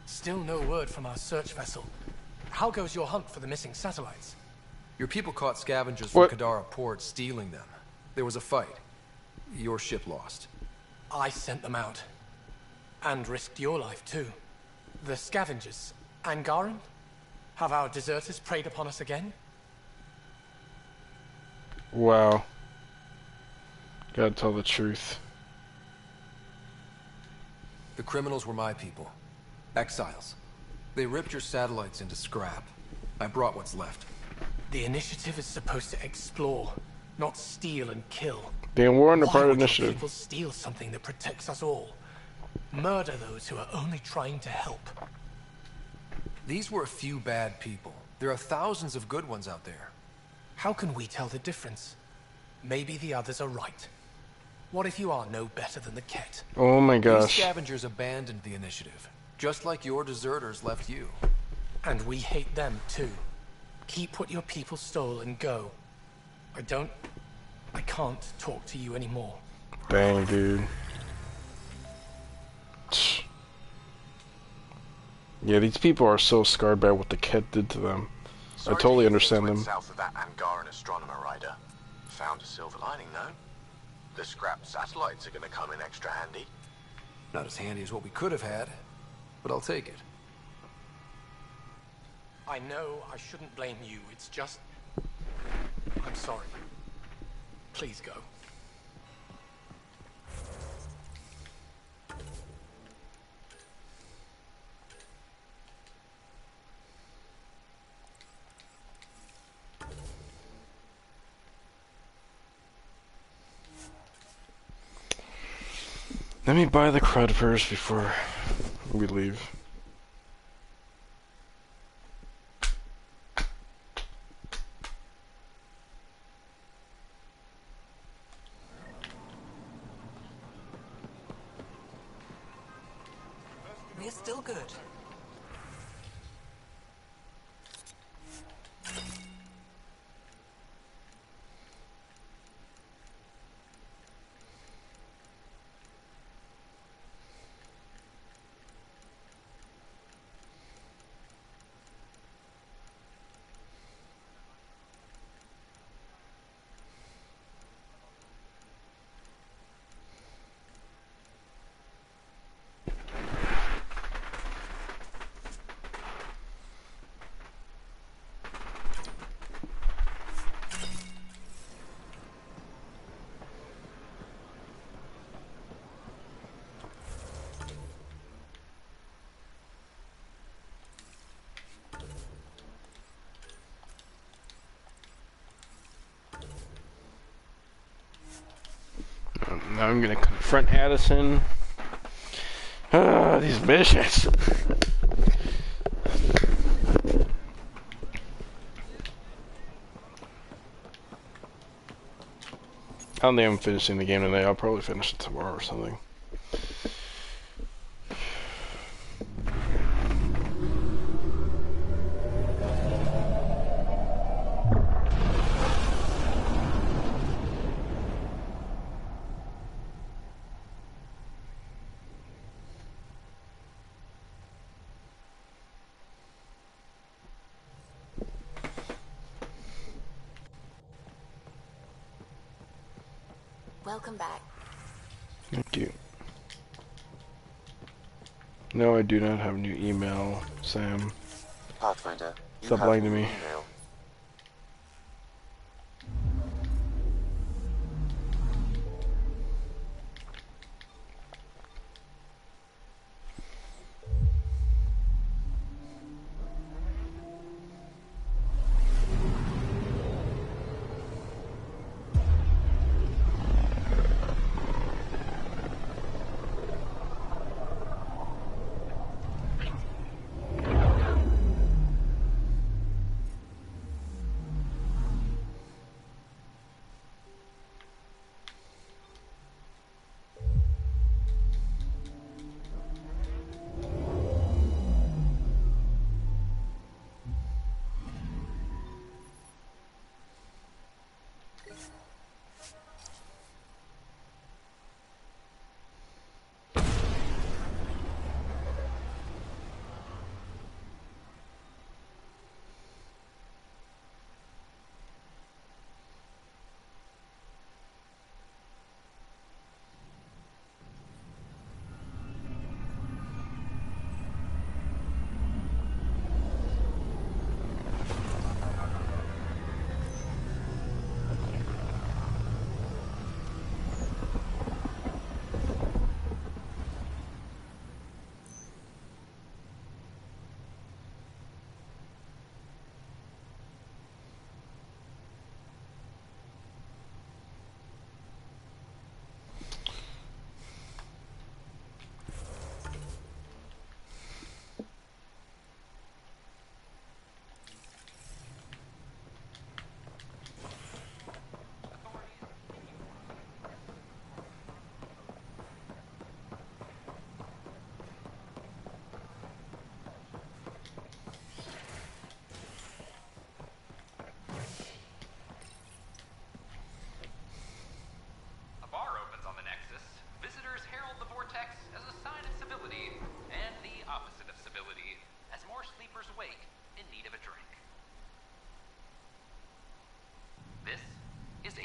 Still no word from our search vessel. How goes your hunt for the missing satellites? Your people caught scavengers from What? Kadara port stealing them. There was a fight. Your ship lost. I sent them out. And risked your life, too. The scavengers. Angaran? Have our deserters preyed upon us again? Wow. Gotta tell the truth. The criminals were my people. Exiles. They ripped your satellites into scrap. I brought what's left. The initiative is supposed to explore, not steal and kill. They warned the Why part would your initiative. people steal something that protects us all? Murder those who are only trying to help. These were a few bad people. There are thousands of good ones out there. How can we tell the difference? Maybe the others are right. What if you are no better than the Kett? Oh my These gosh. scavengers abandoned the initiative, just like your deserters left you. And we hate them too. Keep what your people stole and go. I don't. I can't talk to you anymore. Dang, dude. Yeah, these people are so scarred by what the Kett did to them. I totally understand them. South of that Angaran astronomer Ryder. Found a silver lining though. The scrap satellites are gonna come in extra handy. Not as handy as what we could have had, but I'll take it. I know I shouldn't blame you. It's just. I'm sorry. Please go. Let me buy the crud first before we leave. We're still good. Now I'm gonna confront Addison. Ah, these missions. I don't think I'm finishing the game today. I'll probably finish it tomorrow or something. Welcome back. Thank you. No, I do not have a new email, Sam. Pathfinder, Stop lying to me. email.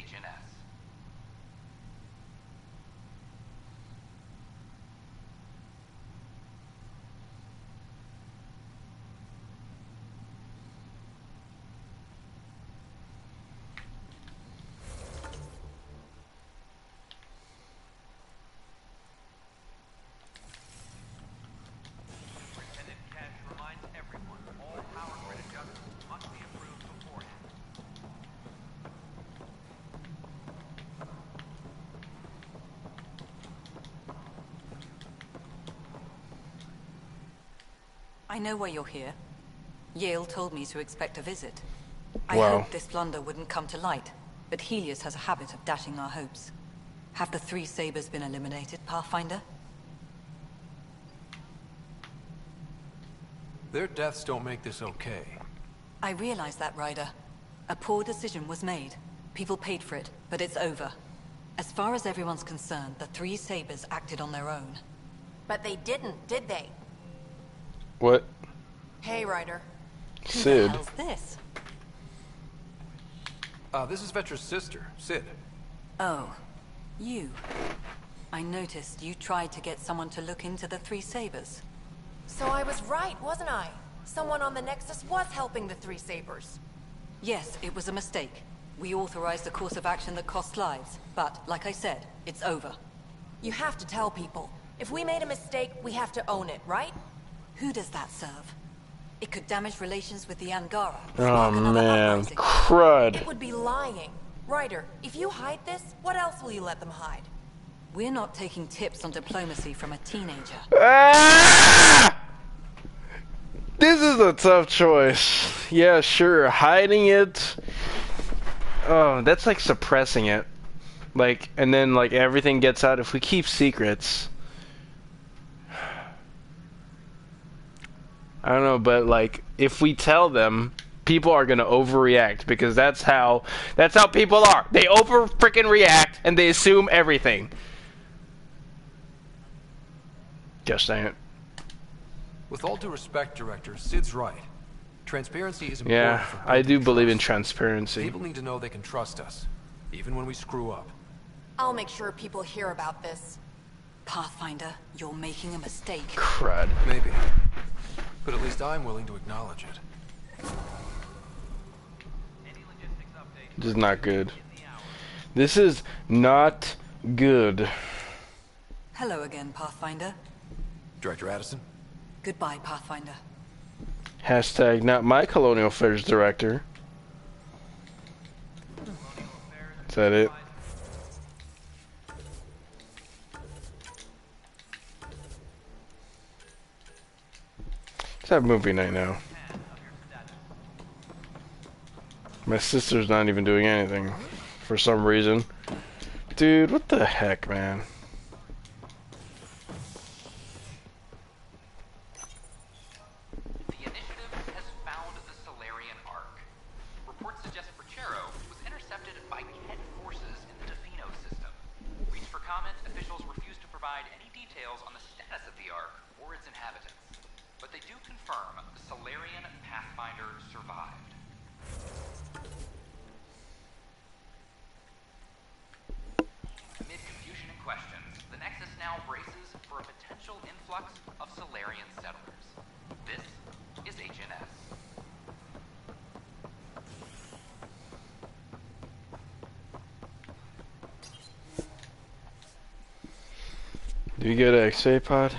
HNF. I know why you're here. Yale told me to expect a visit. I Wow. hoped this blunder wouldn't come to light, but Heleus has a habit of dashing our hopes. Have the three sabers been eliminated, Pathfinder? Their deaths don't make this okay. I realize that, Ryder. A poor decision was made. People paid for it, but it's over. As far as everyone's concerned, the three sabers acted on their own. But they didn't, did they? What? Hey, Ryder. Sid. How's this? Uh, this is Vetra's sister, Sid. Oh, you. I noticed you tried to get someone to look into the three sabers. So I was right, wasn't I? Someone on the Nexus was helping the Three Sabers. Yes, it was a mistake. We authorized a course of action that cost lives, but, like I said, it's over. You have to tell people. If we made a mistake, we have to own it, right? Who does that serve? It could damage relations with the Angara. Oh man, crud. It would be lying. Ryder, if you hide this, what else will you let them hide? We're not taking tips on diplomacy from a teenager. Ah! This is a tough choice. Yeah, sure, hiding it. Oh, that's like suppressing it. Like, and then like everything gets out. If we keep secrets, I don't know, but like if we tell them, people are gonna overreact because that's how that's how people are. They over freaking react and they assume everything. Just saying. With all due respect, Director, Sid's right. Transparency is important Yeah, for I do believe in transparency. People need to know they can trust us, even when we screw up. I'll make sure people hear about this. Pathfinder, you're making a mistake. Crud. Maybe. But at least I'm willing to acknowledge it. This is not good. This is not good. Hello again, Pathfinder. Director Addison? Goodbye, Pathfinder. Hashtag not my colonial affairs director. Is that it? Let's have movie night now. My sister's not even doing anything for some reason. Dude, what the heck, man? The initiative has found the Salarian Ark. Reports suggest Paarchero was intercepted by Kett forces in the Defino system. Reached for comment, officials refuse to provide any details on the status of the Ark or its inhabitants. But they do confirm the Salarian Pathfinder survived. Amid confusion and questions, the Nexus now braces for a potential influx of Salarian settlers. This is HNS. You get a X-ray pod?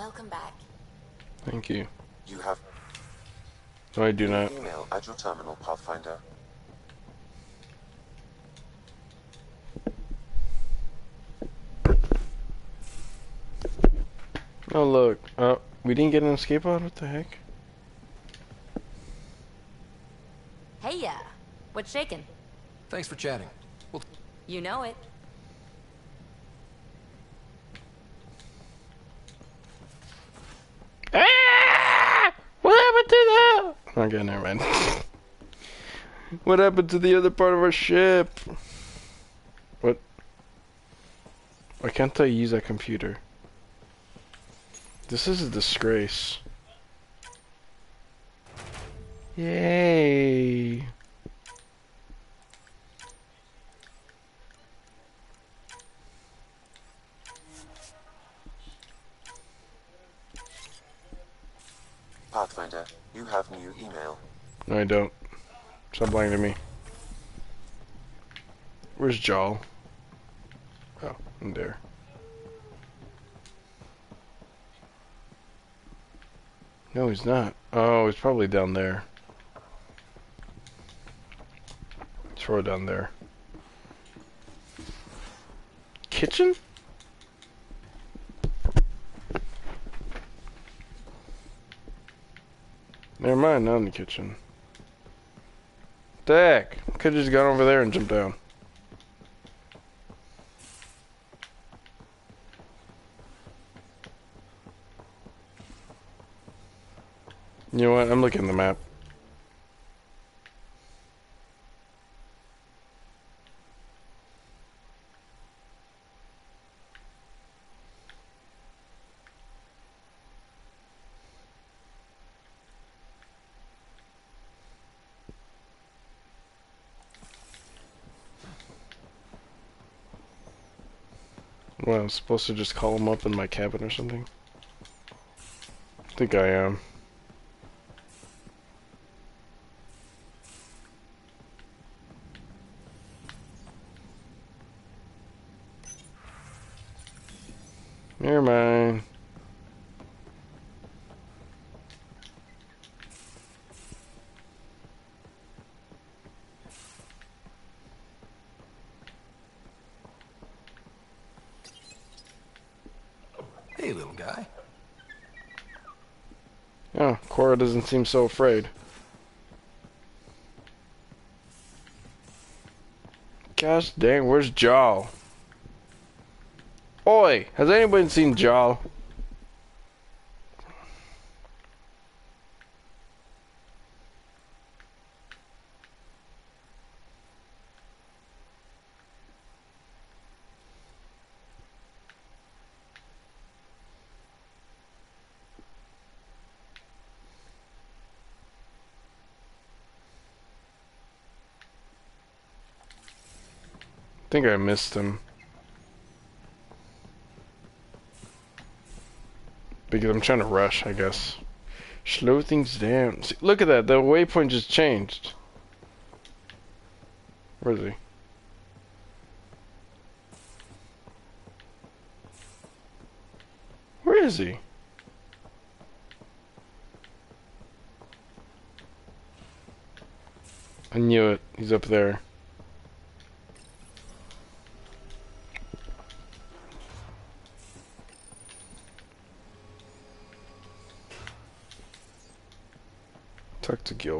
Welcome back. Thank you. You have No, I do not. email at your terminal, Pathfinder. Oh look, oh, we didn't get an escape pod. What the heck? Hey, ya. What's shaking? Thanks for chatting. Well, You know it. Ah! What happened to that? Oh, okay, never mind. what happened to the other part of our ship? What? Why can't I use that computer? This is a disgrace. Yay. You have new email. No, I don't. Stop lying to me. Where's Jaal? Oh, in there. No, he's not. Oh, he's probably down there. Throw it down there. Kitchen? Never mind, not in the kitchen. Deck! Could've just gone over there and jumped down. You know what? I'm looking at the map. Supposed to just call him up in my cabin or something? I think I am. Never mind. Hey, little guy. Oh, Cora doesn't seem so afraid. Gosh dang, where's Jaal? Oi, has anybody seen Jaal? Think I missed him. Because I'm trying to rush, I guess. Slow things down. See, look at that, the waypoint just changed. Where is he? Where is he? I knew it. He's up there.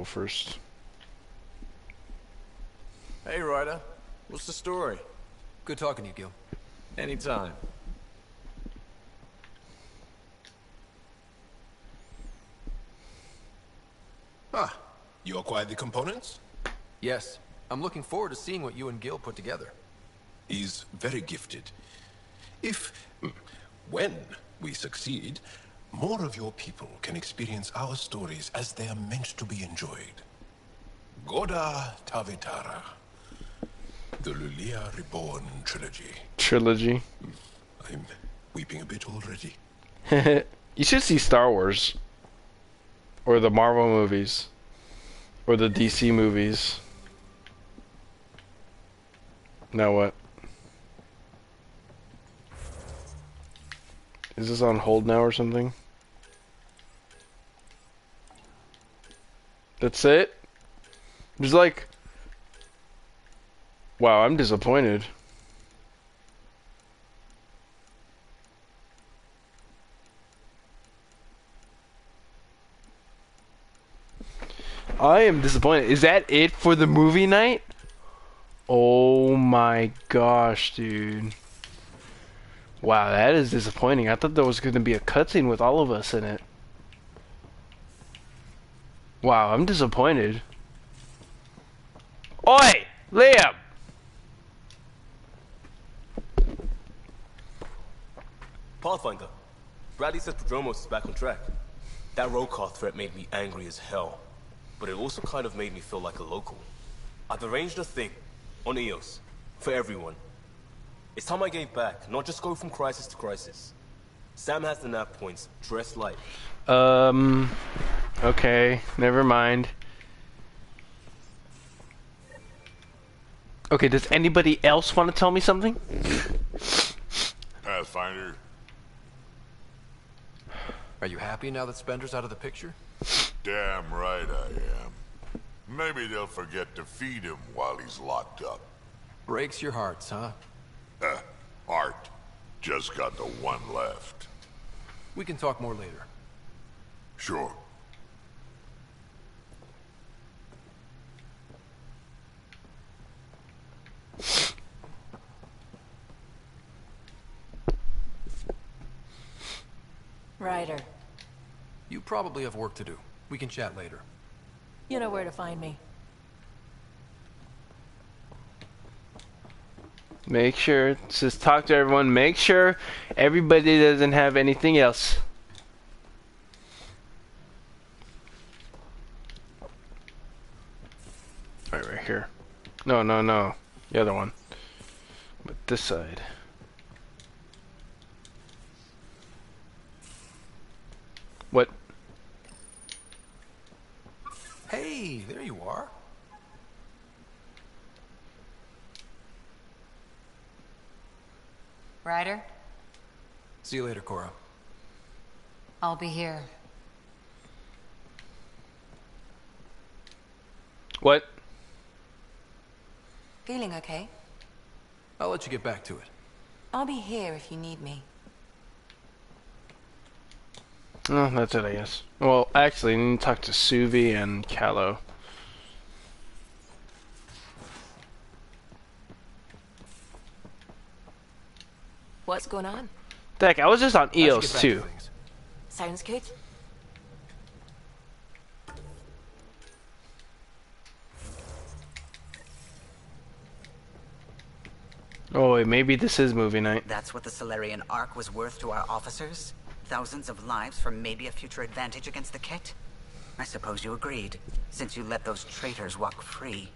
Talk first. Hey, Ryder. What's the story? Good talking to you, Gil. Anytime. Ah, you acquired the components? Yes. I'm looking forward to seeing what you and Gil put together. He's very gifted. If, mm, when we succeed, more of your people can experience our stories as they are meant to be enjoyed. Goda Tavitara. The Lulia Reborn trilogy. Trilogy. I'm weeping a bit already. you should see Star Wars. Or the Marvel movies. Or the DC movies. Now what? Is this on hold now or something? That's it? Just like... Wow, I'm disappointed. I am disappointed. Is that it for the movie night? Oh my gosh, dude. Wow, that is disappointing. I thought there was going to be a cutscene with all of us in it. Wow, I'm disappointed. Oi! Liam! Pathfinder, Bradley says Prodromos is back on track. That Roekaar threat made me angry as hell, but it also kind of made me feel like a local. I've arranged a thing, on EOS, for everyone. It's time I gave back, not just go from crisis to crisis. Sam has the nav points, dress light. Um, Okay, never mind. Okay, does anybody else want to tell me something? Pathfinder, Are you happy now that Spender's out of the picture? damn right I am. Maybe they'll forget to feed him while he's locked up. Breaks your hearts, huh? Uh, Art. Just got the one left. We can talk more later. Sure. Ryder, You probably have work to do. We can chat later. you know where to find me. Make sure, just talk to everyone. Make sure everybody doesn't have anything else. Right, right here. No, no, no. The other one. But this side. What? Hey, there you are. Ryder, See you later, Cora. I'll be here. What? Feeling okay? I'll let you get back to it. I'll be here if you need me. Oh, that's it, I guess. Well, actually, I need to talk to Suvi and Kallo. What's going on? Heck, I was just on How'd you get EOS back to too. things? Sounds good. Oh wait, maybe this is movie night. That's what the Salarian Ark was worth to our officers? Thousands of lives for maybe a future advantage against the Kett? I suppose you agreed, since you let those traitors walk free.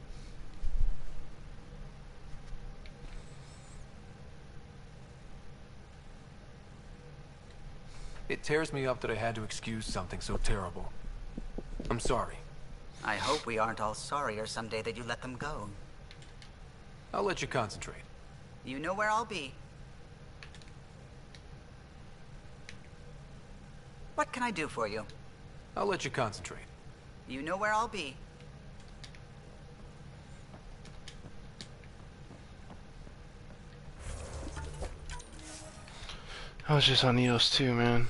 It tears me up that I had to excuse something so terrible. I'm sorry. I hope we aren't all sorrier someday that you let them go. I'll let you concentrate. You know where I'll be. What can I do for you? I'll let you concentrate. You know where I'll be. I was just on EOS too, man.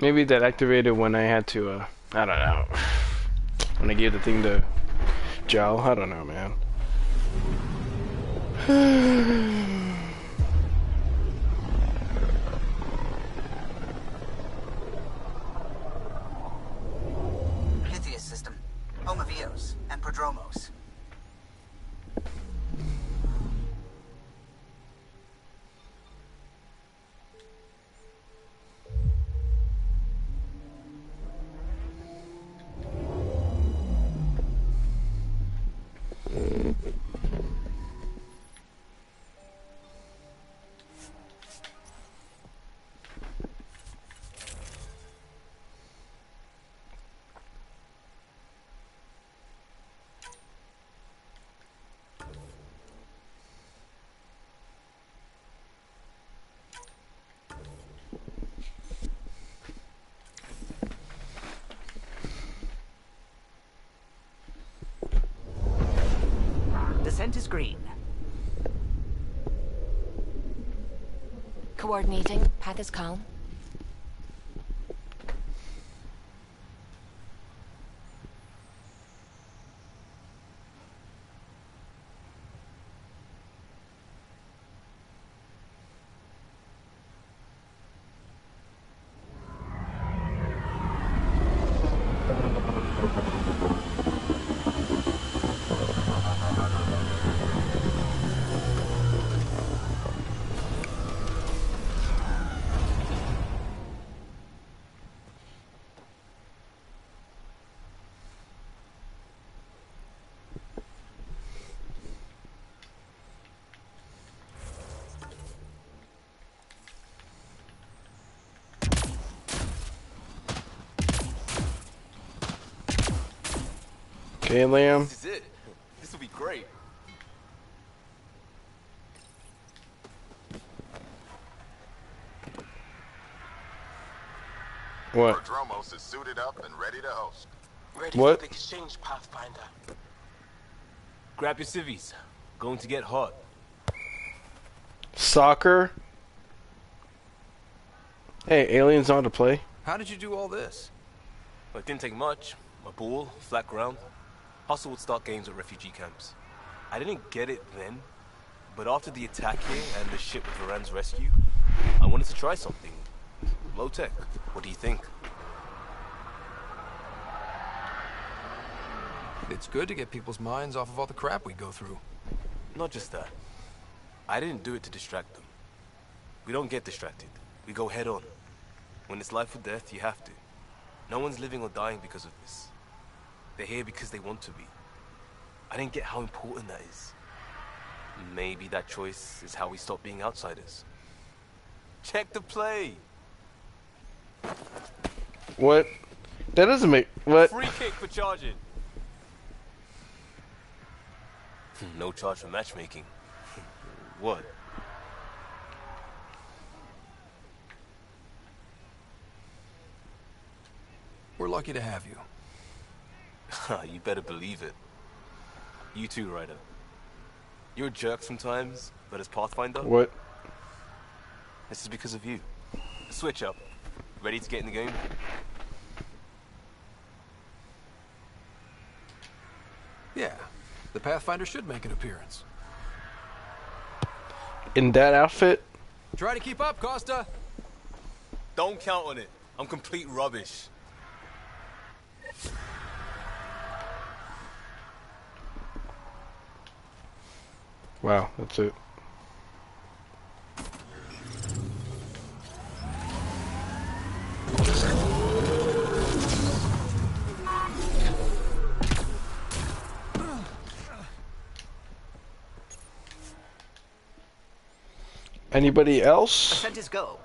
Maybe that activated when I had to, uh, I don't know. When I gave the thing to Joe, I don't know, man. Descent is green. Coordinating. Path is calm. Okay, Liam. This is it. This will be great. What? Prodromos is suited up and ready to host. Ready What? for the exchange, Pathfinder. Grab your civvies. Going to get hot. Soccer. Hey, aliens know how to play. How did you do all this? Well, it didn't take much. A pool, flat ground. Hustle would start games at refugee camps. I didn't get it then, but after the attack here and the shit with Varan's rescue, I wanted to try something. Low tech. What do you think? It's good to get people's minds off of all the crap we go through. Not just that. I didn't do it to distract them. We don't get distracted. We go head on. When it's life or death, you have to. No one's living or dying because of this. They're here because they want to be. I didn't get how important that is. Maybe that choice is how we stop being outsiders. Check the play. What? That doesn't make what? Free kick for charging. Hmm, no charge for matchmaking. what? We're lucky to have you. you better believe it. You too, Ryder. You're a jerk sometimes, but as Pathfinder, What? this is because of you. Switch up. Ready to get in the game? Yeah, the Pathfinder should make an appearance. In that outfit? Try to keep up, Costa. Don't count on it. I'm complete rubbish. Wow, that's it. Anybody else? Ascent go.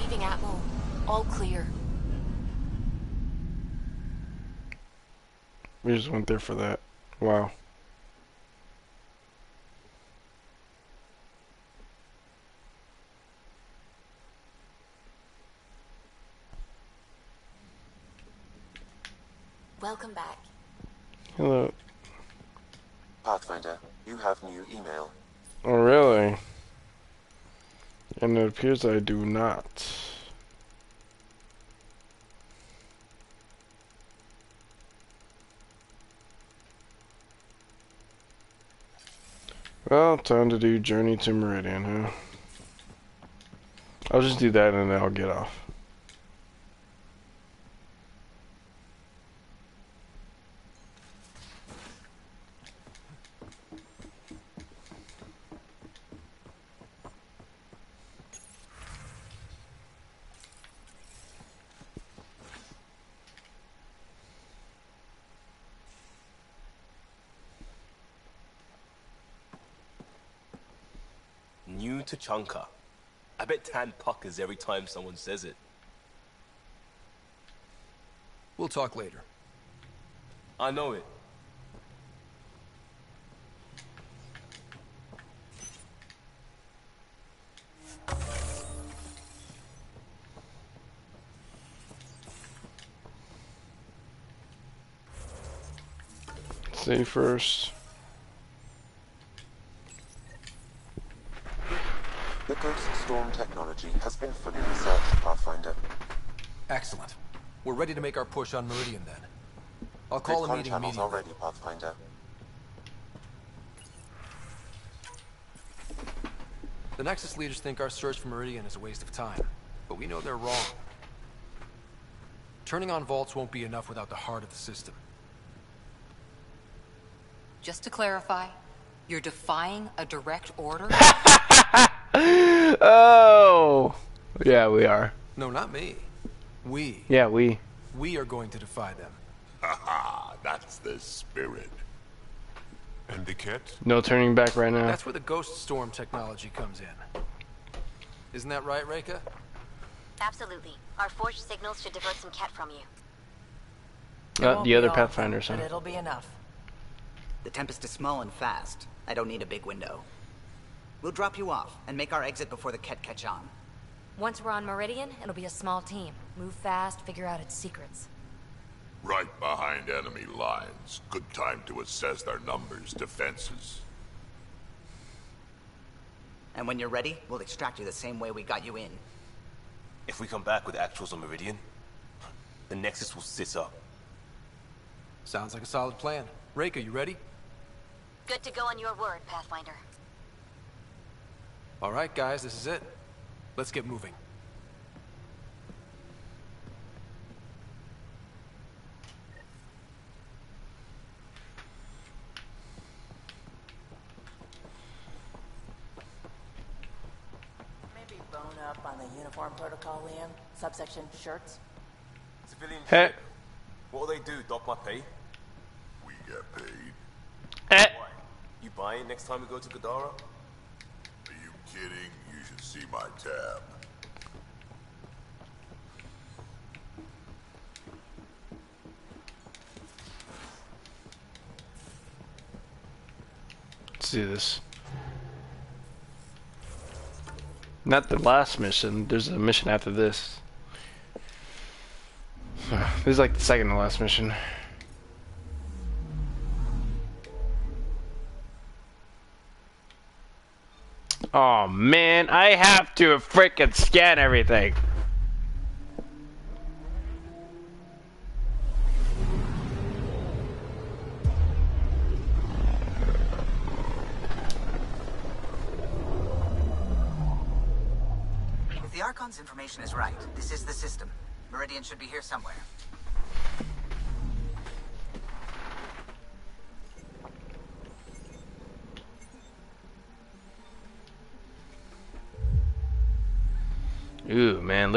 Leaving Atmo. All clear. We just went there for that. Wow. Welcome back. Hello. Pathfinder, you have new email. Oh, really? And it appears I do not. Well, time to do Journey to Meridian, huh? I'll just do that and then I'll get off. New to Chanka. I bet Tann puckers every time someone says it. We'll talk later. I know it. Say first. The Ghost Storm technology has been fully researched, Pathfinder. Excellent. We're ready to make our push on Meridian then. I'll call a Vidcon meeting channels immediately. are ready, Pathfinder. The Nexus leaders think our search for Meridian is a waste of time, but we know they're wrong. Turning on vaults won't be enough without the heart of the system. Just to clarify, you're defying a direct order? Oh! Yeah, we are. No, not me. We. Yeah, we. We are going to defy them. Haha, that's the spirit. And the Kett? No turning back right now. That's where the Ghost Storm technology comes in. Isn't that right, Reika? Absolutely. Our forged signals should divert some Kett from you. Uh, won't the other all, Pathfinder, But son. it'll be enough. The Tempest is small and fast. I don't need a big window. We'll drop you off and make our exit before the Kett catch on. Once we're on Meridian, it'll be a small team. Move fast, figure out its secrets. Right behind enemy lines. Good time to assess their numbers, defenses. And when you're ready, we'll extract you the same way we got you in. If we come back with actuals on Meridian, the Nexus will sit up. Sounds like a solid plan. Reika, you ready? Good to go on your word, Pathfinder. All right, guys, this is it. Let's get moving. Maybe bone up on the uniform protocol, Liam. Subsection shirts. Civilian Hey. shit. What'll they do? Dock my pay? We get paid. Eh. Why? You buying next time we go to Kadara? Kidding? You should see my tab. Let's do this. Not the last mission. There's a mission after this. This is like the second to last mission. Man, I have to freaking scan everything.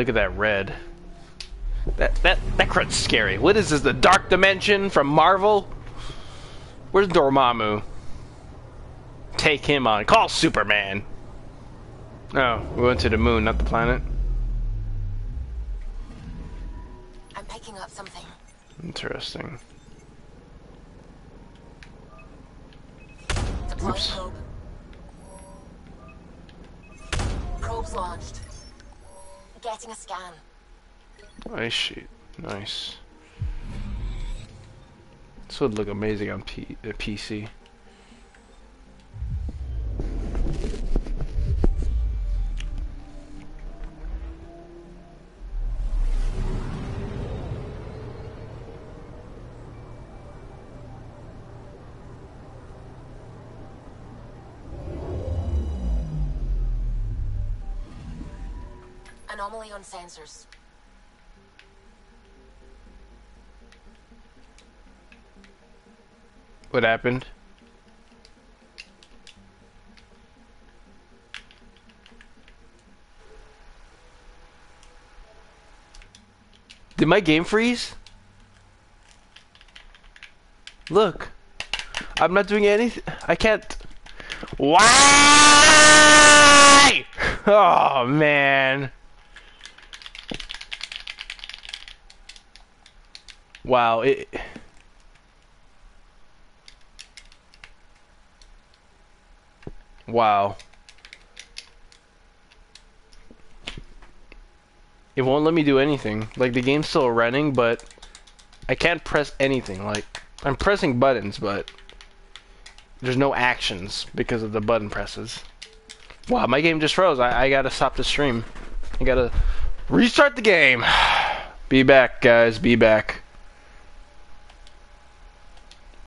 Look at that red. That that that crud's scary. What is this? The Dark Dimension from Marvel? Where's Dormammu? Take him on. Call Superman. Oh, we went to the moon, not the planet. I'm picking up something. Interesting. Ice sheet. Nice. This would look amazing on P uh, PC. Anomaly on sensors. What happened? Did my game freeze? Look. I'm not doing anything. I can't. Why? Oh, man. Wow, it. Wow. It won't let me do anything. Like the game's still running, but I can't press anything. Like I'm pressing buttons, but there's no actions because of the button presses. Wow, my game just froze. I, I gotta stop the stream. I gotta restart the game. Be back, guys. Be back.